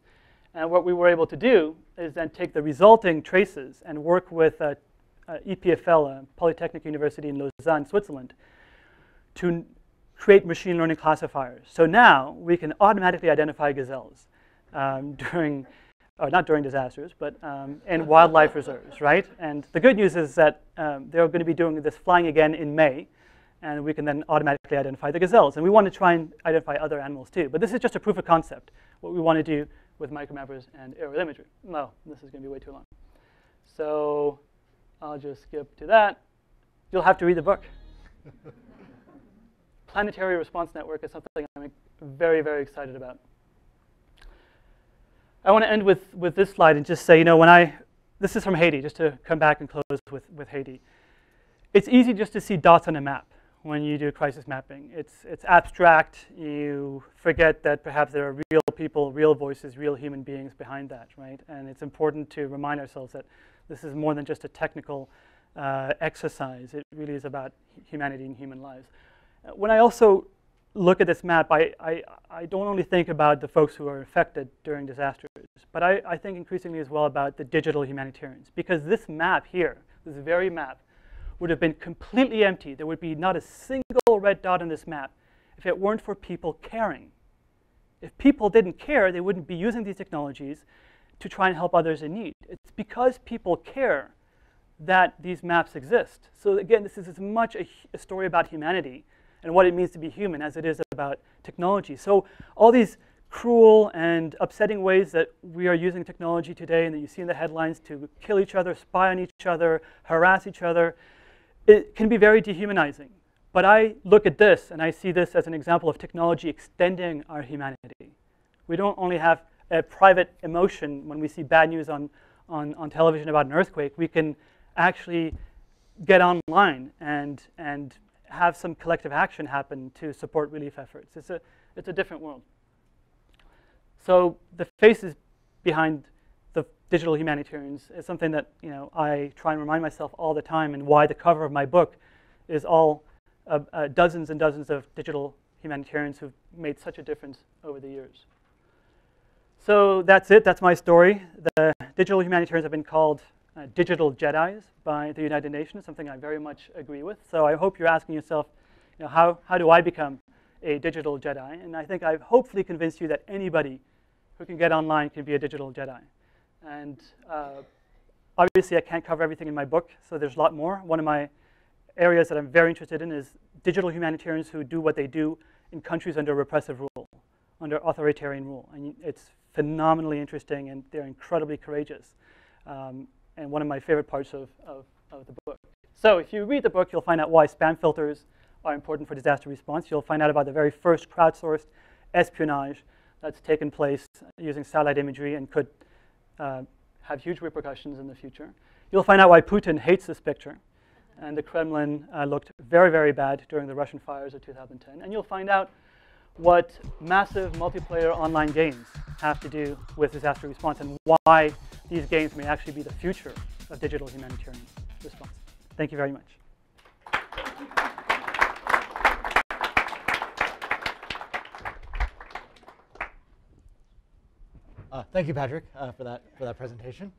[SPEAKER 2] And what we were able to do is then take the resulting traces and work with uh, uh, EPFL, Polytechnic University in Lausanne, Switzerland, to create machine learning classifiers. So now we can automatically identify gazelles um, during, or not during disasters, but um, in wildlife reserves, right? And the good news is that um, they're going to be doing this flying again in May, and we can then automatically identify the gazelles. And we want to try and identify other animals too. But this is just a proof of concept. What we want to do with micromappers and aerial imagery. No, this is going to be way too long. So I'll just skip to that. You'll have to read the book. Planetary Response Network is something I'm very, very excited about. I want to end with, with this slide and just say, you know, when I, this is from Haiti, just to come back and close with, with Haiti. It's easy just to see dots on a map when you do crisis mapping. It's, it's abstract. You forget that perhaps there are real people, real voices, real human beings behind that, right? And it's important to remind ourselves that this is more than just a technical uh, exercise. It really is about humanity and human lives. Uh, when I also look at this map, I, I, I, don't only think about the folks who are affected during disasters, but I, I think increasingly as well about the digital humanitarians. Because this map here, this very map, would have been completely empty. There would be not a single red dot on this map if it weren't for people caring. If people didn't care, they wouldn't be using these technologies to try and help others in need. It's because people care that these maps exist. So again, this is as much a, a story about humanity and what it means to be human as it is about technology. So all these cruel and upsetting ways that we are using technology today and that you see in the headlines to kill each other, spy on each other, harass each other, it can be very dehumanizing. But I look at this and I see this as an example of technology extending our humanity. We don't only have a private emotion when we see bad news on, on, on television about an earthquake. We can actually get online and, and have some collective action happen to support relief efforts. It's a, it's a different world. So the faces behind the digital humanitarians is something that you know I try and remind myself all the time, and why the cover of my book is all uh, uh, dozens and dozens of digital humanitarians who've made such a difference over the years. So that's it. That's my story. The digital humanitarians have been called uh, digital Jedi's by the United Nations, something I very much agree with. So I hope you're asking yourself, you know, how, how do I become a digital Jedi? And I think I've hopefully convinced you that anybody who can get online can be a digital Jedi. And uh, obviously, I can't cover everything in my book, so there's a lot more. One of my areas that I'm very interested in is digital humanitarians who do what they do in countries under repressive rule, under authoritarian rule. And it's phenomenally interesting, and they're incredibly courageous. Um, and one of my favorite parts of, of, of the book. So if you read the book, you'll find out why spam filters are important for disaster response. You'll find out about the very first crowdsourced espionage that's taken place using satellite imagery and could uh, have huge repercussions in the future. You'll find out why Putin hates this picture. And the Kremlin uh, looked very, very bad during the Russian fires of 2010. And you'll find out what massive multiplayer online games have to do with disaster response and why these games may actually be the future of digital humanitarian response. Thank you very much.
[SPEAKER 1] Uh, thank you, Patrick, uh, for that for that presentation.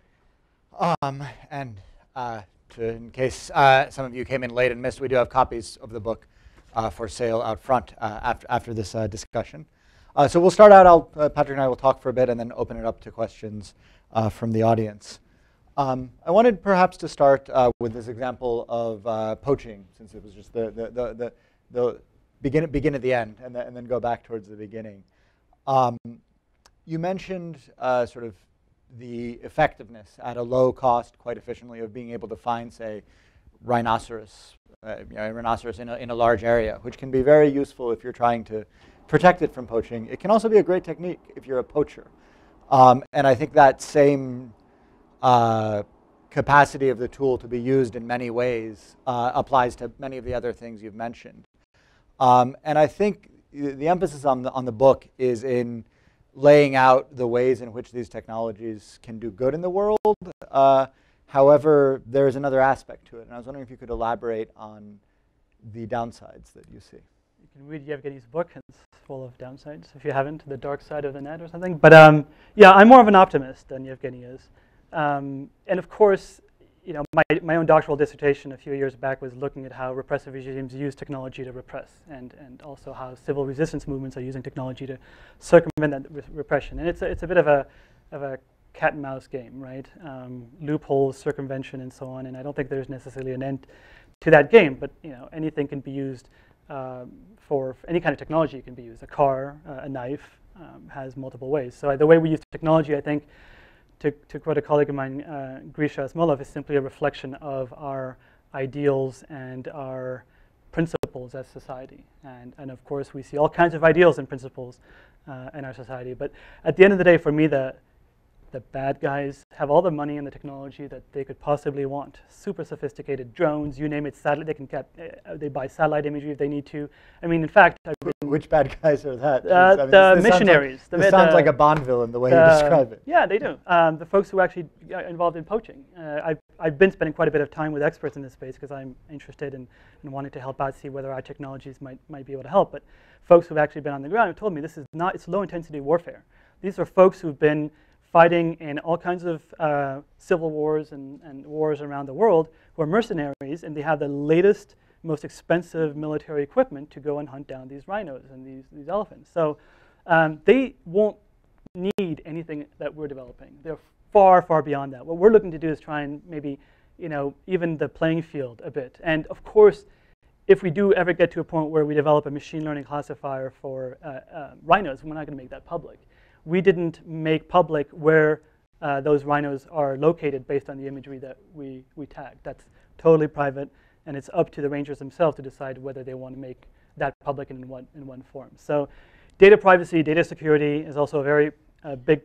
[SPEAKER 1] Um, and uh, to, in case uh, some of you came in late and missed, we do have copies of the book for sale out front uh, after after this discussion. so we'll start out. I'll, Patrick and I will talk for a bit, and then open it up to questions from the audience. Um, I wanted perhaps to start with this example of poaching, since it was just the the the, the, the begin begin at the end, and, the, and then go back towards the beginning. Um, you mentioned uh, sort of the effectiveness at a low cost, quite efficiently, of being able to find, say, rhinoceros, uh, you know, rhinoceros in a, in a large area, which can be very useful if you're trying to protect it from poaching. It can also be a great technique if you're a poacher. Um, and I think that same uh, capacity of the tool to be used in many ways uh, applies to many of the other things you've mentioned. Um, and I think the emphasis on the, on the book is in laying out the ways in which these technologies can do good in the world. Uh, however, there's another aspect to it, and I was wondering if you could elaborate on the downsides that you see.
[SPEAKER 2] You can read Evgeny's book, it's full of downsides if you haven't, The Dark Side of the Net or something. But um, yeah, I'm more of an optimist than Evgeny is. Um, and of course, you know, my, my own doctoral dissertation a few years back was looking at how repressive regimes use technology to repress, and, and also how civil resistance movements are using technology to circumvent that re repression. And it's a, it's a bit of a, of a cat and mouse game, right? Um, loopholes, circumvention, and so on. And I don't think there's necessarily an end to that game, but you know, anything can be used um, for any kind of technology can be used. A car, uh, a knife um, has multiple ways. So the way we use technology, I think, to, to quote a colleague of mine, uh, Grisha Asmolov, is simply a reflection of our ideals and our principles as society. And, and of course, we see all kinds of ideals and principles uh, in our society. But at the end of the day, for me, the, the bad guys have all the money and the technology that they could possibly want. Super sophisticated drones, you name it, satellite, they can get, uh, they buy satellite imagery if they need to. I mean, in fact,
[SPEAKER 1] been, which bad guys are that?
[SPEAKER 2] Uh, I mean, the this missionaries.
[SPEAKER 1] Sounds like, this sounds like a Bond villain the way you describe it.
[SPEAKER 2] Yeah, they do. Um, the folks who are actually uh, involved in poaching. Uh, I've, I've been spending quite a bit of time with experts in this space because I'm interested in, in wanting to help out, see whether our technologies might, might be able to help. But folks who've actually been on the ground have told me this is not, it's low intensity warfare. These are folks who've been fighting in all kinds of uh, civil wars and, and wars around the world who are mercenaries and they have the latest, most expensive military equipment to go and hunt down these rhinos and these, these elephants. So um, they won't need anything that we're developing. They're far, far beyond that. What we're looking to do is try and maybe, you know, even the playing field a bit. And of course, if we do ever get to a point where we develop a machine learning classifier for uh, uh, rhinos, we're not going to make that public. We didn't make public where uh, those rhinos are located based on the imagery that we, we tagged. That's totally private, and it's up to the rangers themselves to decide whether they want to make that public in one, in one form. So data privacy, data security is also a very uh, big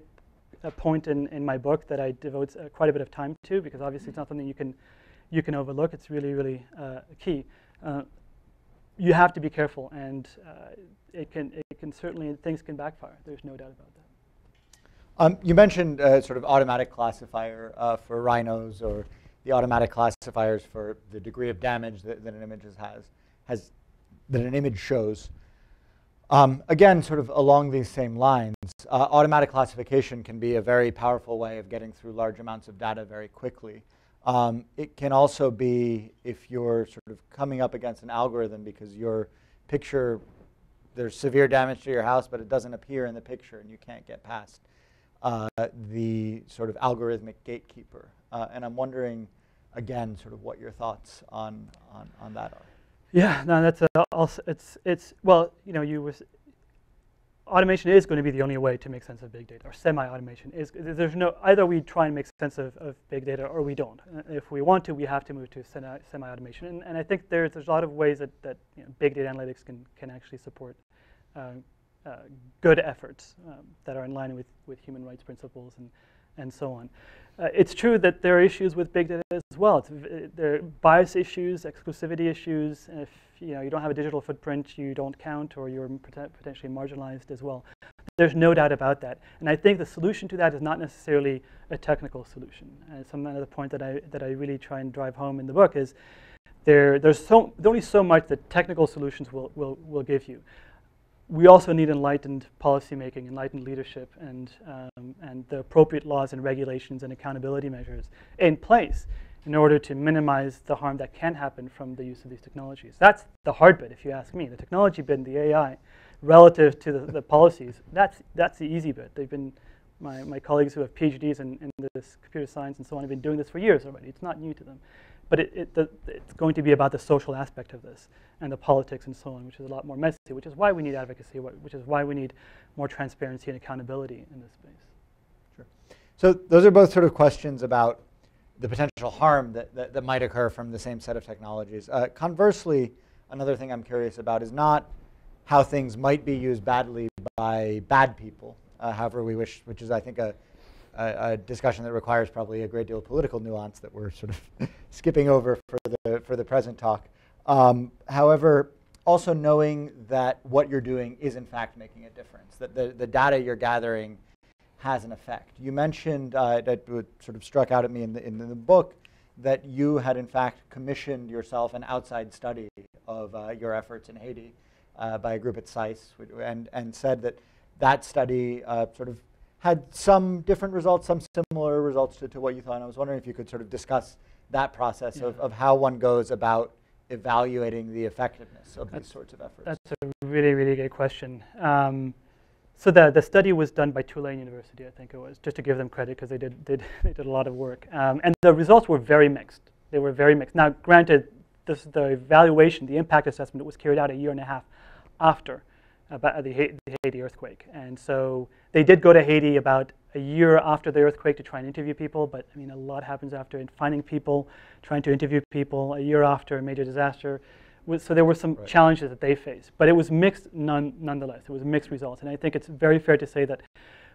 [SPEAKER 2] uh, point in, in my book that I devote uh, quite a bit of time to because obviously it's not something you can, you can overlook. It's really, really uh, key. Uh, you have to be careful, and uh, it, can, it can certainly, things can backfire. There's no doubt about that.
[SPEAKER 1] Um, you mentioned sort of automatic classifier for rhinos or the automatic classifiers for the degree of damage that, that an image has, has that an image shows. Um, again, sort of along these same lines, uh, automatic classification can be a very powerful way of getting through large amounts of data very quickly. Um, it can also be if you're sort of coming up against an algorithm because your picture, there's severe damage to your house, but it doesn't appear in the picture and you can't get past uh, the sort of algorithmic gatekeeper. Uh, and I'm wondering, again, sort of what your thoughts on, on, on that are.
[SPEAKER 2] Yeah, no, that's a, also, it's, it's, well, you know, you was, automation is going to be the only way to make sense of big data, or semi-automation is, there's no, either we try and make sense of, of big data or we don't. Uh, if we want to, we have to move to semi-automation. And, and I think there's, there's a lot of ways that, that you know, big data analytics can, can actually support uh, uh, good efforts um, that are in line with, with human rights principles and, and so on. Uh, it's true that there are issues with big data as well. It's, uh, there are bias issues, exclusivity issues. If you know you don't have a digital footprint, you don't count, or you're potentially marginalized as well. There's no doubt about that. And I think the solution to that is not necessarily a technical solution. And some another point that I that I really try and drive home in the book is there there's so there's only so much that technical solutions will will will give you we also need enlightened policymaking, enlightened leadership, and, um, and the appropriate laws and regulations and accountability measures in place in order to minimize the harm that can happen from the use of these technologies. That's the hard bit, if you ask me. The technology bit and the AI, relative to the, the policies, that's, that's the easy bit. They've been, my, my colleagues who have PhDs in, in this computer science and so on have been doing this for years already. It's not new to them. But it, it, the, it's going to be about the social aspect of this and the politics and so on, which is a lot more messy, which is why we need advocacy, which is why we need more transparency and accountability in this space.
[SPEAKER 1] Sure. So those are both sort of questions about the potential harm that, that, that might occur from the same set of technologies. Uh, conversely, another thing I'm curious about is not how things might be used badly by bad people, uh, however we wish, which is, I think, a, a, a, discussion that requires probably a great deal of political nuance that we're sort of skipping over for the, for the present talk. Um, however, also knowing that what you're doing is in fact making a difference, that the, the data you're gathering has an effect. You mentioned, uh, that sort of struck out at me in the, in the book, that you had in fact commissioned yourself an outside study of uh, your efforts in Haiti uh, by a group at SAIS, and, and said that that study uh, sort of had some different results, some similar results to, to what you thought. And I was wondering if you could sort of discuss that process yeah. of, of how one goes about evaluating the effectiveness of that's, these sorts of efforts.
[SPEAKER 2] That's a really, really good question. Um, so the, the study was done by Tulane University, I think it was, just to give them credit because they did, did, they did a lot of work. Um, and the results were very mixed. They were very mixed. Now, granted, this, the evaluation, the impact assessment it was carried out a year and a half after about the, the Haiti earthquake. And so they did go to Haiti about a year after the earthquake to try and interview people, but I mean, a lot happens after in finding people, trying to interview people a year after a major disaster. So there were some right. challenges that they faced, but it was mixed none, nonetheless. It was mixed results, and I think it's very fair to say that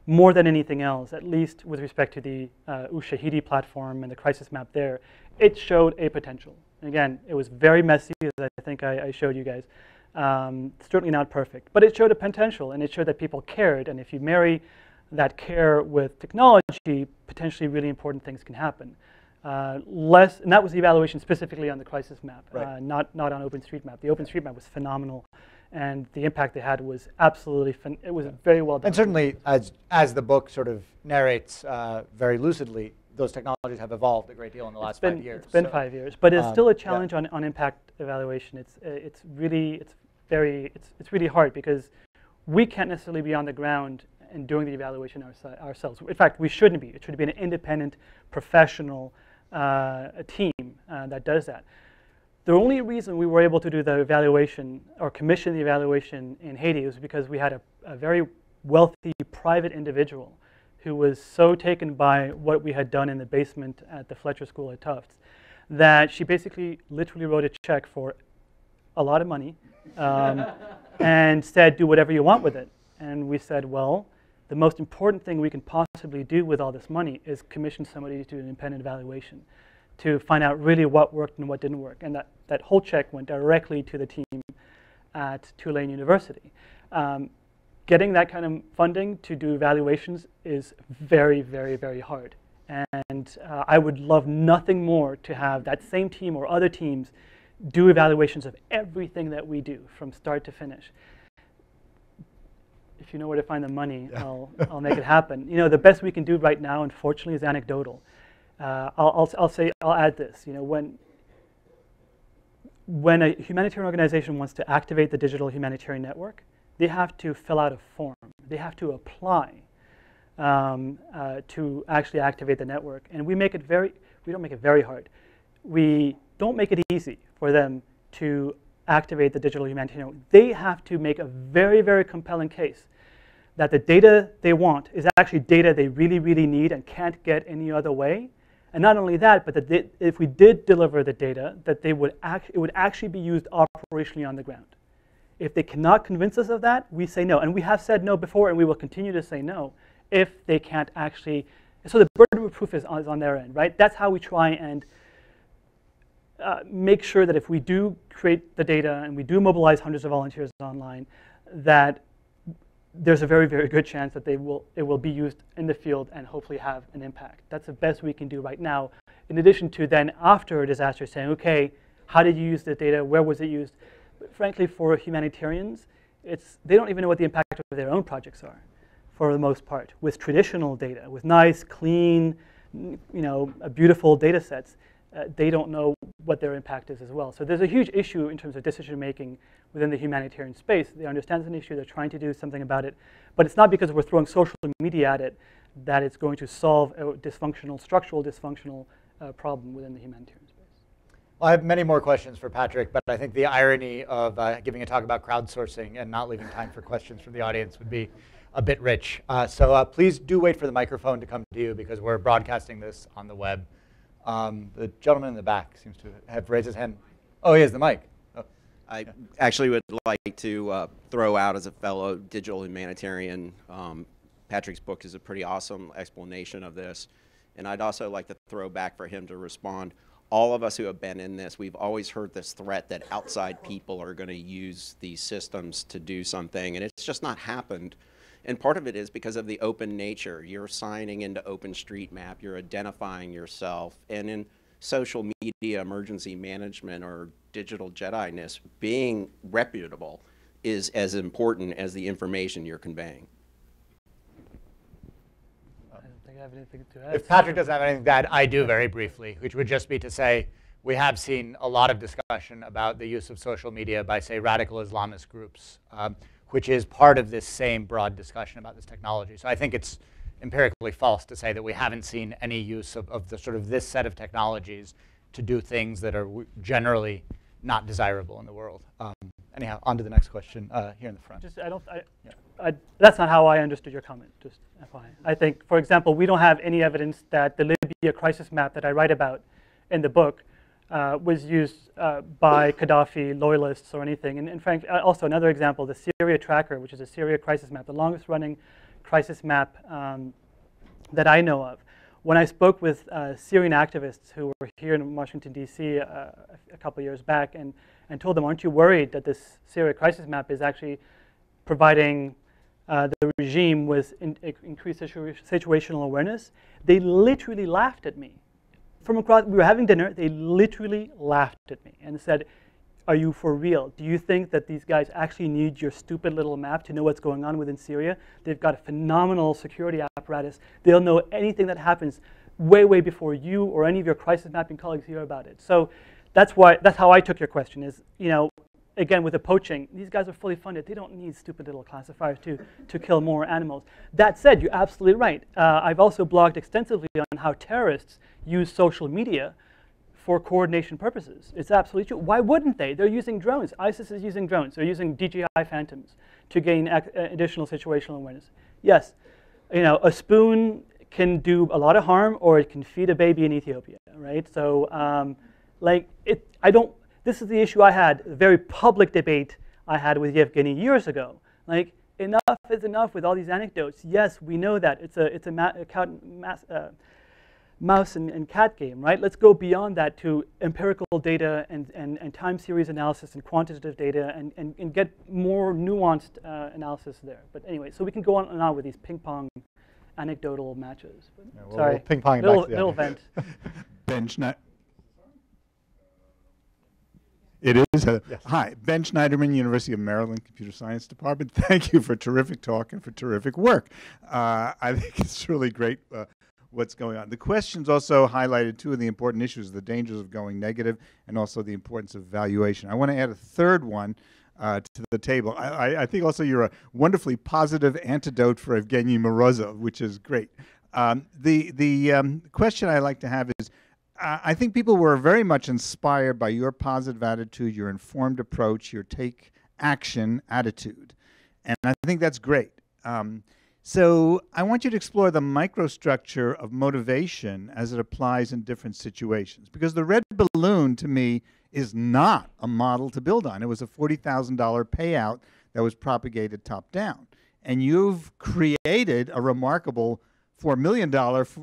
[SPEAKER 2] more than anything else, at least with respect to the uh, Ushahidi platform and the crisis map there, it showed a potential. Again, it was very messy, as I think I, I showed you guys. Um, certainly not perfect, but it showed a potential and it showed that people cared. And if you marry that care with technology, potentially really important things can happen. Uh, less, and that was the evaluation specifically on the crisis map, right. uh, not, not on OpenStreetMap. The OpenStreetMap was phenomenal, and the impact they had was absolutely, it was yeah. very well done.
[SPEAKER 1] And certainly, as, as the book sort of narrates uh, very lucidly, those technologies have evolved a great deal in the last
[SPEAKER 2] been,
[SPEAKER 1] five years.
[SPEAKER 2] It's been so, five years, but it's um, still a challenge yeah. on, on impact evaluation. It's, uh, it's really, it's very, it's, it's really hard because we can't necessarily be on the ground and doing the evaluation ourselves. In fact, we shouldn't be. It should be an independent, professional uh, team uh, that does that. The only reason we were able to do the evaluation or commission the evaluation in Haiti was because we had a, a very wealthy private individual who was so taken by what we had done in the basement at the Fletcher School at Tufts that she basically literally wrote a check for a lot of money um, and said, do whatever you want with it. And we said, well, the most important thing we can possibly do with all this money is commission somebody to do an independent evaluation to find out really what worked and what didn't work. And that, that whole check went directly to the team at Tulane University. Um, getting that kind of funding to do evaluations is very, very, very hard. And uh, I would love nothing more to have that same team or other teams do evaluations of everything that we do from start to finish. If you know where to find the money, yeah. I'll, I'll make it happen. You know, the best we can do right now, unfortunately, is anecdotal. Uh, I'll, I'll, I'll, say, I'll add this. You know, when, when a humanitarian organization wants to activate the digital humanitarian network, they have to fill out a form. They have to apply um, uh, to actually activate the network. And we make it very, we don't make it very hard. We don't make it easy for them to activate the digital humanitarian. They have to make a very, very compelling case that the data they want is actually data they really, really need and can't get any other way, and not only that, but that they, if we did deliver the data, that they would act, it would actually be used operationally on the ground. If they cannot convince us of that, we say no. And we have said no before, and we will continue to say no if they can't actually. So the burden of proof is on, is on their end, right? That's how we try and uh, make sure that if we do create the data and we do mobilize hundreds of volunteers online, that there's a very, very good chance that they will, it will be used in the field and hopefully have an impact. That's the best we can do right now. In addition to then after a disaster saying, okay, how did you use the data? Where was it used? But frankly, for humanitarians, it's, they don't even know what the impact of their own projects are for the most part. With traditional data, with nice, clean, you know, beautiful data sets, uh, they don't know what their impact is as well. So there's a huge issue in terms of decision making within the humanitarian space. They understand it's an issue, they're trying to do something about it, but it's not because we're throwing social media at it that it's going to solve a dysfunctional, structural dysfunctional uh, problem within the humanitarian space.
[SPEAKER 1] Well, I have many more questions for Patrick, but I think the irony of uh, giving a talk about crowdsourcing and not leaving time for questions from the audience would be a bit rich. Uh, so uh, please do wait for the microphone to come to you because we're broadcasting this on the web. Um, the gentleman in the back seems to have raised his hand. Oh, he has the mic. Oh.
[SPEAKER 3] I actually would like to uh, throw out as a fellow digital humanitarian, um, Patrick's book is a pretty awesome explanation of this. And I'd also like to throw back for him to respond. All of us who have been in this, we've always heard this threat that outside people are going to use these systems to do something, and it's just not happened. And part of it is because of the open nature. You're signing into OpenStreetMap, you're identifying yourself. And in social media emergency management or digital Jedi-ness, being reputable is as important as the information you're conveying.
[SPEAKER 2] I don't think I have anything to add.
[SPEAKER 1] If Patrick doesn't have anything to add, I do very briefly, which would just be to say we have seen a lot of discussion about the use of social media by, say, radical Islamist groups. Um, which is part of this same broad discussion about this technology. So I think it's empirically false to say that we haven't seen any use of, of the sort of this set of technologies to do things that are generally not desirable in the world. Um, anyhow, on to the next question uh, here in the front.
[SPEAKER 2] Just, I don't, I, yeah. I, that's not how I understood your comment, just FYI. I think, for example, we don't have any evidence that the Libya crisis map that I write about in the book uh, was used uh, by Gaddafi loyalists or anything. And in fact, uh, also another example, the Syria Tracker, which is a Syria crisis map, the longest running crisis map um, that I know of. When I spoke with uh, Syrian activists who were here in Washington, D.C. Uh, a couple years back and, and told them, aren't you worried that this Syria crisis map is actually providing uh, the regime with in, increased situational awareness? They literally laughed at me from across, we were having dinner, they literally laughed at me and said, are you for real? Do you think that these guys actually need your stupid little map to know what's going on within Syria? They've got a phenomenal security apparatus. They'll know anything that happens way, way before you or any of your crisis mapping colleagues hear about it. So that's why that's how I took your question is, you know, again, with the poaching, these guys are fully funded. They don't need stupid little classifiers to, to kill more animals. That said, you're absolutely right. Uh, I've also blogged extensively on how terrorists use social media for coordination purposes. It's absolutely true. Why wouldn't they? They're using drones. ISIS is using drones. They're using DJI Phantoms to gain additional situational awareness. Yes, you know, a spoon can do a lot of harm or it can feed a baby in Ethiopia, right? So, um, like, it, I don't, this is the issue I had, a very public debate I had with Evgeny years ago. Like, enough is enough with all these anecdotes. Yes, we know that. It's a, it's a, ma- a mass, uh, mouse and, and, cat game, right? Let's go beyond that to empirical data and, and, and time series analysis and quantitative data and, and, and get more nuanced uh, analysis there. But anyway, so we can go on and on with these ping pong anecdotal matches.
[SPEAKER 1] Yeah, well, Sorry, we'll ping pong
[SPEAKER 2] little, little vent.
[SPEAKER 4] ben Schneider. It is. A, yes. Hi, Ben Shneiderman, University of Maryland Computer Science Department. Thank you for terrific talk and for terrific work. Uh, I think it's really great uh, what's going on. The questions also highlighted two of the important issues, the dangers of going negative and also the importance of valuation. I want to add a third one uh, to the table. I, I, think also you're a wonderfully positive antidote for Evgeny Morozov, which is great. Um, the the um, question I like to have is, I think people were very much inspired by your positive attitude, your informed approach, your take action attitude, and I think that's great. Um, so I want you to explore the microstructure of motivation as it applies in different situations, because the red balloon to me is not a model to build on. It was a $40,000 payout that was propagated top down. And you've created a remarkable $4 million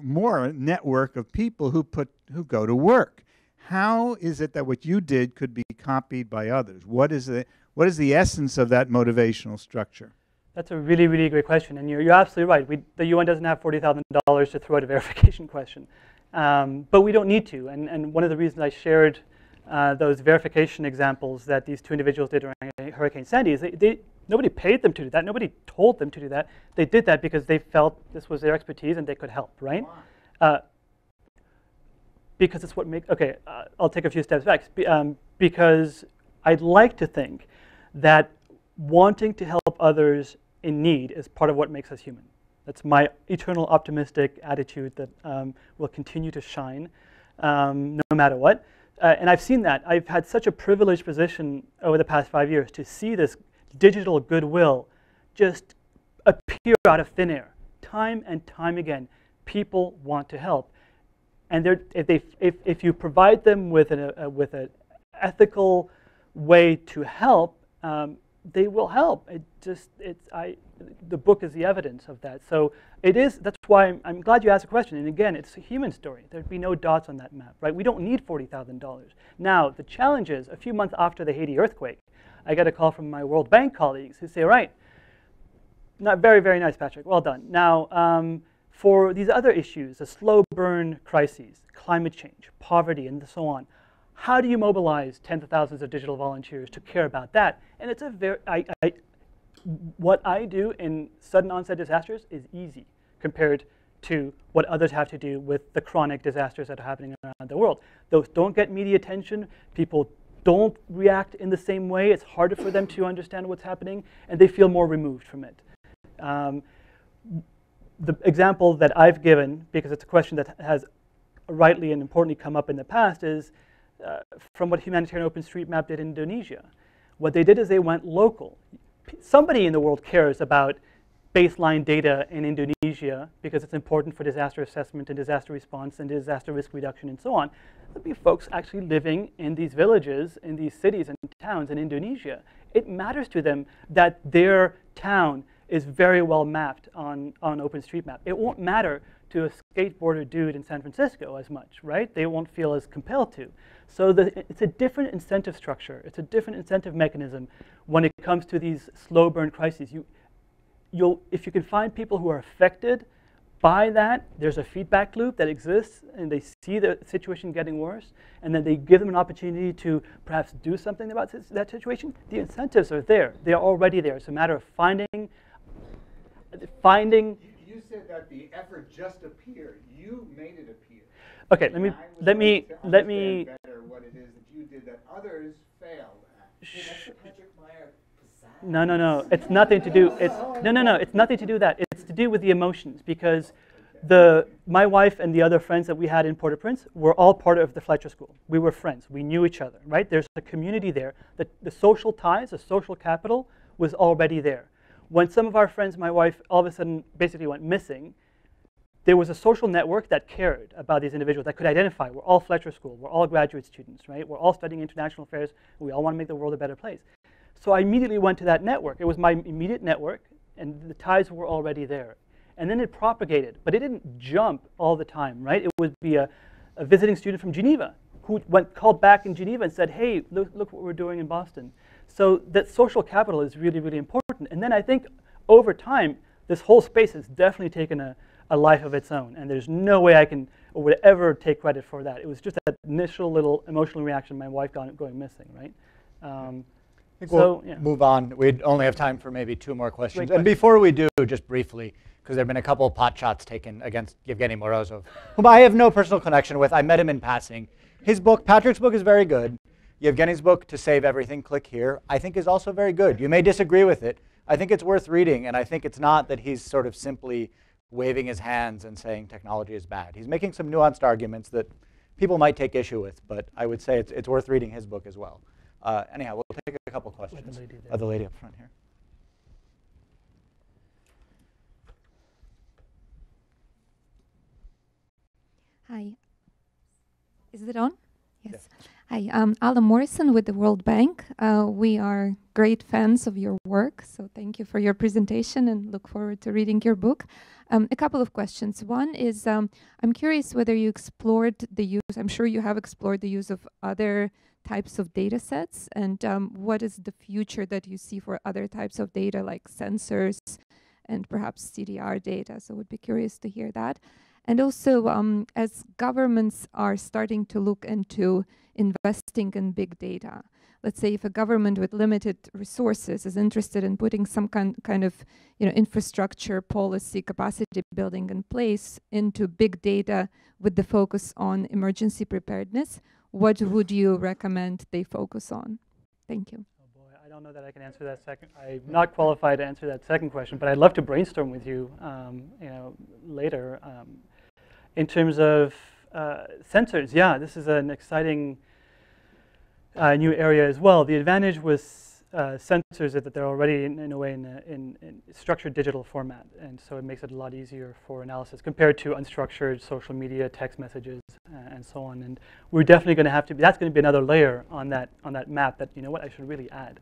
[SPEAKER 4] more network of people who, put, who go to work. How is it that what you did could be copied by others? What is the, what is the essence of that motivational structure?
[SPEAKER 2] That's a really, really great question. And you're, you're absolutely right. We, the UN doesn't have $40,000 to throw at a verification question. Um, but we don't need to. And, and one of the reasons I shared uh, those verification examples that these two individuals did during Hurricane Sandy they, they, nobody paid them to do that. Nobody told them to do that. They did that because they felt this was their expertise and they could help, right? Uh, because it's what makes, okay, uh, I'll take a few steps back. Um, because I'd like to think that wanting to help others in need is part of what makes us human. That's my eternal optimistic attitude that um, will continue to shine um, no matter what. Uh, and I've seen that. I've had such a privileged position over the past five years to see this digital goodwill just appear out of thin air, time and time again. People want to help, and if, they, if, if you provide them with an uh, with an ethical way to help, um, they will help. It just it's I the book is the evidence of that. So it is, that's why I'm, I'm, glad you asked the question. And again, it's a human story. There'd be no dots on that map, right? We don't need $40,000. Now, the challenge is, a few months after the Haiti earthquake, I get a call from my World Bank colleagues who say, right, not very, very nice, Patrick, well done. Now, um, for these other issues, the slow burn crises, climate change, poverty, and so on, how do you mobilize tens of thousands of digital volunteers to care about that? And it's a very, I, I, what I do in sudden onset disasters is easy compared to what others have to do with the chronic disasters that are happening around the world. Those don't get media attention. People don't react in the same way. It's harder for them to understand what's happening, and they feel more removed from it. Um, the example that I've given, because it's a question that has rightly and importantly come up in the past, is uh, from what Humanitarian OpenStreetMap did in Indonesia. What they did is they went local somebody in the world cares about baseline data in Indonesia because it's important for disaster assessment and disaster response and disaster risk reduction and so on. There'll be folks actually living in these villages, in these cities and towns in Indonesia. It matters to them that their town is very well mapped on, on OpenStreetMap. It won't matter to a skateboarder dude in San Francisco as much, right? They won't feel as compelled to. So the, it's a different incentive structure. It's a different incentive mechanism when it comes to these slow burn crises. You, you'll, if you can find people who are affected by that, there's a feedback loop that exists, and they see the situation getting worse, and then they give them an opportunity to perhaps do something about that situation. The incentives are there; they are already there. It's a matter of finding, finding.
[SPEAKER 4] You, you said that the effort just appeared. You made it appear.
[SPEAKER 2] Okay, let me let me let me.
[SPEAKER 4] Better what it is that you did that others failed
[SPEAKER 2] No, no, no. It's nothing to do. It's no, no, no. It's nothing to do with that. It's to do with the emotions because the, my wife and the other friends that we had in Port-au-Prince were all part of the Fletcher School. We were friends. We knew each other, right? There's a community there. The, the social ties, the social capital was already there. When some of our friends, my wife, all of a sudden basically went missing, there was a social network that cared about these individuals, that could identify, we're all Fletcher School, we're all graduate students, right? We're all studying international affairs, we all want to make the world a better place. So I immediately went to that network. It was my immediate network, and the ties were already there. And then it propagated, but it didn't jump all the time, right? It would be a, a visiting student from Geneva who went called back in Geneva and said, hey, look, look what we're doing in Boston. So that social capital is really, really important. And then I think over time, this whole space has definitely taken a, a life of its own. And there's no way I can or would ever take credit for that. It was just that initial little emotional reaction, my wife got, going missing, right? Um,
[SPEAKER 1] so, we'll yeah. move on. We only have time for maybe two more questions. And before we do, just briefly, because there have been a couple of pot shots taken against Evgeny Morozov, whom I have no personal connection with. I met him in passing. His book, Patrick's book, is very good. Evgeny's book, To Save Everything, Click Here, I think is also very good. You may disagree with it. I think it's worth reading, and I think it's not that he's sort of simply waving his hands and saying technology is bad. He's making some nuanced arguments that people might take issue with, but I would say it's, it's worth reading his book as well. Uh, anyhow, we'll take a couple questions. The lady, uh, the lady up front here.
[SPEAKER 5] Hi. Is it on? Yes. yes. Hi, I'm Alan Morrison with the World Bank. Uh, we are great fans of your work, so thank you for your presentation and look forward to reading your book. Um, a couple of questions. One is um, I'm curious whether you explored the use, I'm sure you have explored the use of other types of data sets and um, what is the future that you see for other types of data like sensors and perhaps CDR data. So would be curious to hear that. And also, um, as governments are starting to look into investing in big data, let's say if a government with limited resources is interested in putting some kind, kind of you know, infrastructure, policy, capacity building in place into big data with the focus on emergency preparedness, what would you recommend they focus on? Thank you.
[SPEAKER 2] Oh boy, I don't know that I can answer that second. I'm not qualified to answer that second question, but I'd love to brainstorm with you, um, you know, later. Um, in terms of uh, sensors, yeah, this is an exciting uh, new area as well. The advantage with uh, sensors is that they're already in, in a way in, a, in, in, structured digital format, and so it makes it a lot easier for analysis compared to unstructured social media, text messages, and so on. And we're definitely going to have to. Be, that's going to be another layer on that on that map. That you know what I should really add.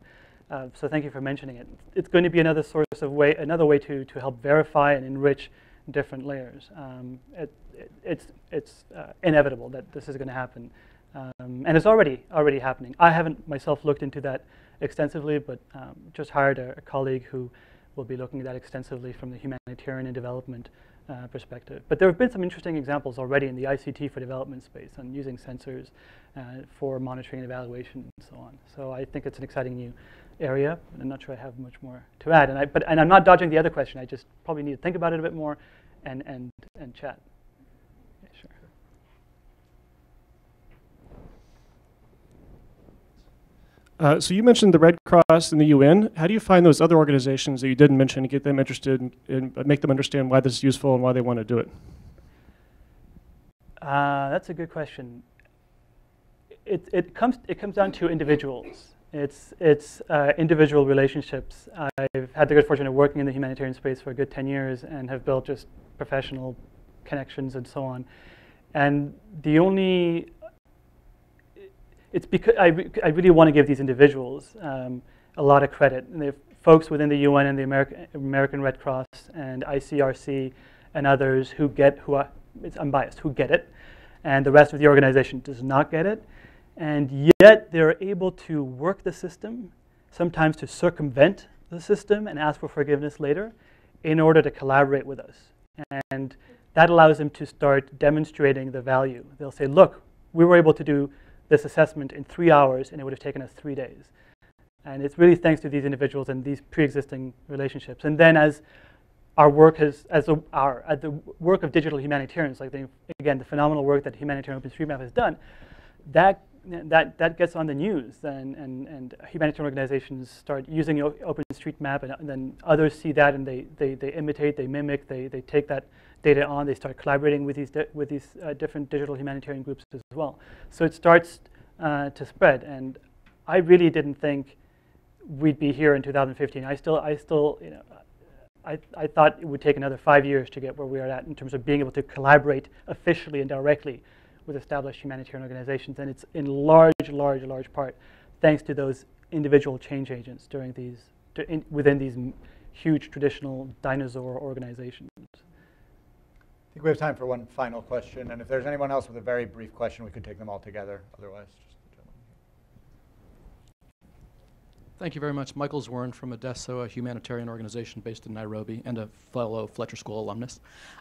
[SPEAKER 2] Uh, so thank you for mentioning it. It's going to be another source of way, another way to to help verify and enrich different layers. Um, it, it, it's it's uh, inevitable that this is going to happen, um, and it's already already happening. I haven't myself looked into that extensively, but um, just hired a, a, colleague who will be looking at that extensively from the humanitarian and development uh, perspective. But there have been some interesting examples already in the ICT for development space on using sensors uh, for monitoring and evaluation and so on. So I think it's an exciting new area. I'm not sure I have much more to add. And, I, but, and I'm not dodging the other question. I just probably need to think about it a bit more and, and, and chat. sure.
[SPEAKER 6] Uh, so you mentioned the Red Cross and the UN. How do you find those other organizations that you didn't mention and get them interested and, and make them understand why this is useful and why they want to do it?
[SPEAKER 2] Uh, that's a good question. It, it, comes, it comes down to individuals. It's, it's uh, individual relationships. I've had the good fortune of working in the humanitarian space for a good 10 years and have built just professional connections and so on. And the only, it's because I, re I really want to give these individuals um, a lot of credit. And the folks within the UN and the American, American Red Cross and ICRC and others who get, who are, it's unbiased, who get it. And the rest of the organization does not get it and yet they're able to work the system, sometimes to circumvent the system and ask for forgiveness later in order to collaborate with us. And that allows them to start demonstrating the value. They'll say, look, we were able to do this assessment in three hours and it would have taken us three days. And it's really thanks to these individuals and these pre-existing relationships. And then as our work has, as a, our, as the work of digital humanitarians, like the, again, the phenomenal work that Humanitarian OpenStreetMap has done, that that, that gets on the news and, and, and humanitarian organizations start using OpenStreetMap and, and then others see that and they, they, they imitate, they mimic, they, they take that data on, they start collaborating with these, with these uh, different digital humanitarian groups as well. So it starts uh, to spread. And I really didn't think we'd be here in 2015. I still, I still, you know, I, I thought it would take another five years to get where we are at in terms of being able to collaborate officially and directly with established humanitarian organizations. And it's in large, large, large part thanks to those individual change agents during these, in, within these huge traditional dinosaur organizations. I
[SPEAKER 1] think we have time for one final question. And if there's anyone else with a very brief question, we could take them all together. Otherwise, just the gentleman.
[SPEAKER 7] Thank you very much. Michael Zwern from Adeso, a humanitarian organization based in Nairobi and a fellow Fletcher School alumnus.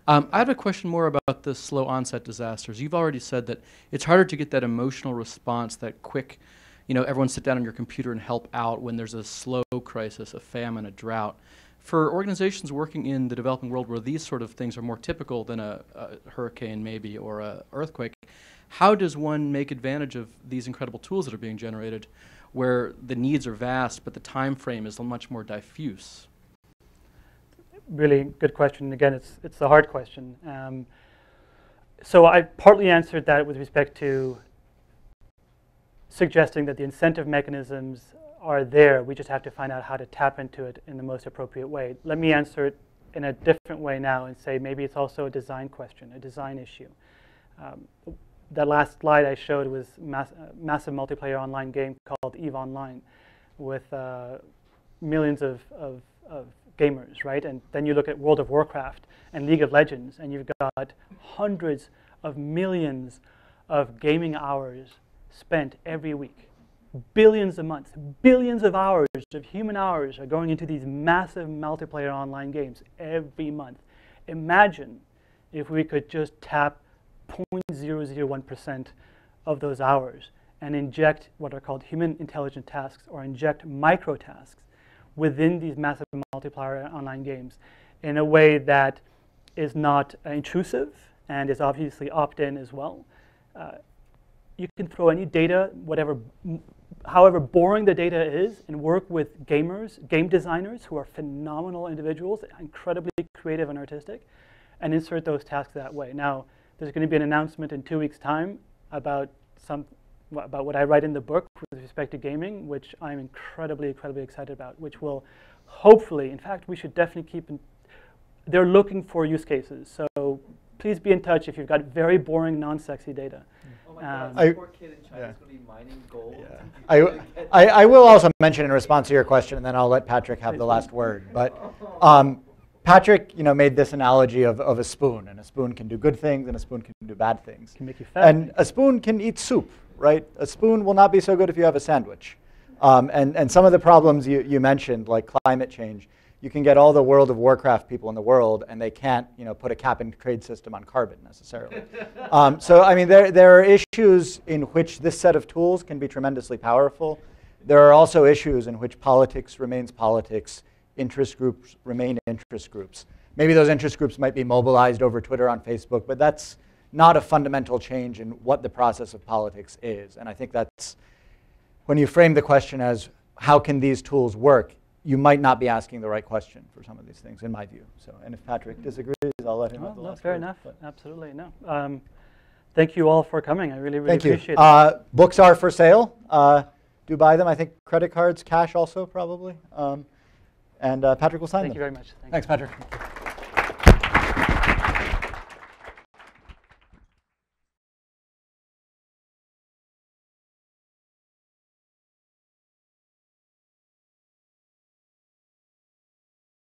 [SPEAKER 7] Um, I have a question more about the slow onset disasters. You've already said that it's harder to get that emotional response, that quick, you know, everyone sit down on your computer and help out when there's a slow crisis, a famine, a drought. For organizations working in the developing world where these sort of things are more typical than a, a hurricane maybe or an earthquake, how does one make advantage of these incredible tools that are being generated where the needs are vast, but the time frame is much more diffuse?
[SPEAKER 2] Really good question. Again, it's, it's a hard question. Um, so I partly answered that with respect to suggesting that the incentive mechanisms are there. We just have to find out how to tap into it in the most appropriate way. Let me answer it in a different way now and say maybe it's also a design question, a design issue. Um, that last slide I showed was mass, uh, massive multiplayer online game called EVE Online with uh, millions of, of, of, gamers, right? And then you look at World of Warcraft and League of Legends, and you've got hundreds of millions of gaming hours spent every week. Billions a month, billions of hours of human hours are going into these massive multiplayer online games every month. Imagine if we could just tap 0.001% of those hours and inject what are called human intelligent tasks or inject micro tasks within these massive multiplayer online games in a way that is not intrusive and is obviously opt-in as well. Uh, you can throw any data, whatever, however boring the data is, and work with gamers, game designers who are phenomenal individuals, incredibly creative and artistic, and insert those tasks that way. Now, there's going to be an announcement in two weeks' time about some about what I write in the book with respect to gaming, which I'm incredibly, incredibly excited about, which will hopefully, in fact, we should definitely keep in, they're looking for use cases. So please be in touch if you've got very boring, non-sexy data.
[SPEAKER 8] Oh my God, um, I, poor kid in China yeah. going to be mining gold. Yeah.
[SPEAKER 1] I, I, I, will also mention in response to your question, and then I'll let Patrick have the last word. But um, Patrick, you know, made this analogy of, of a spoon, and a spoon can do good things, and a spoon can do bad things.
[SPEAKER 2] Can make you fat.
[SPEAKER 1] And a spoon can eat soup, right? A spoon will not be so good if you have a sandwich. Um, and, and some of the problems you, you mentioned, like climate change, you can get all the World of Warcraft people in the world, and they can't, you know, put a cap and trade system on carbon necessarily. um, so, I mean, there, there are issues in which this set of tools can be tremendously powerful. There are also issues in which politics remains politics interest groups remain interest groups. Maybe those interest groups might be mobilized over Twitter on Facebook, but that's not a fundamental change in what the process of politics is. And I think that's when you frame the question as how can these tools work, you might not be asking the right question for some of these things, in my view. So, and if Patrick disagrees, I'll let him.
[SPEAKER 2] Well,
[SPEAKER 1] have the
[SPEAKER 2] no,
[SPEAKER 1] last
[SPEAKER 2] fair
[SPEAKER 1] word,
[SPEAKER 2] enough. Absolutely, no. Um, thank you all for coming. I really, really
[SPEAKER 1] thank
[SPEAKER 2] appreciate
[SPEAKER 1] you.
[SPEAKER 2] it.
[SPEAKER 1] Uh, books are for sale. Uh, do buy them. I think credit cards, cash also probably. Um, and uh, Patrick will sign
[SPEAKER 2] Thank
[SPEAKER 1] them.
[SPEAKER 2] you very much.
[SPEAKER 1] Thank Thanks, you. Patrick.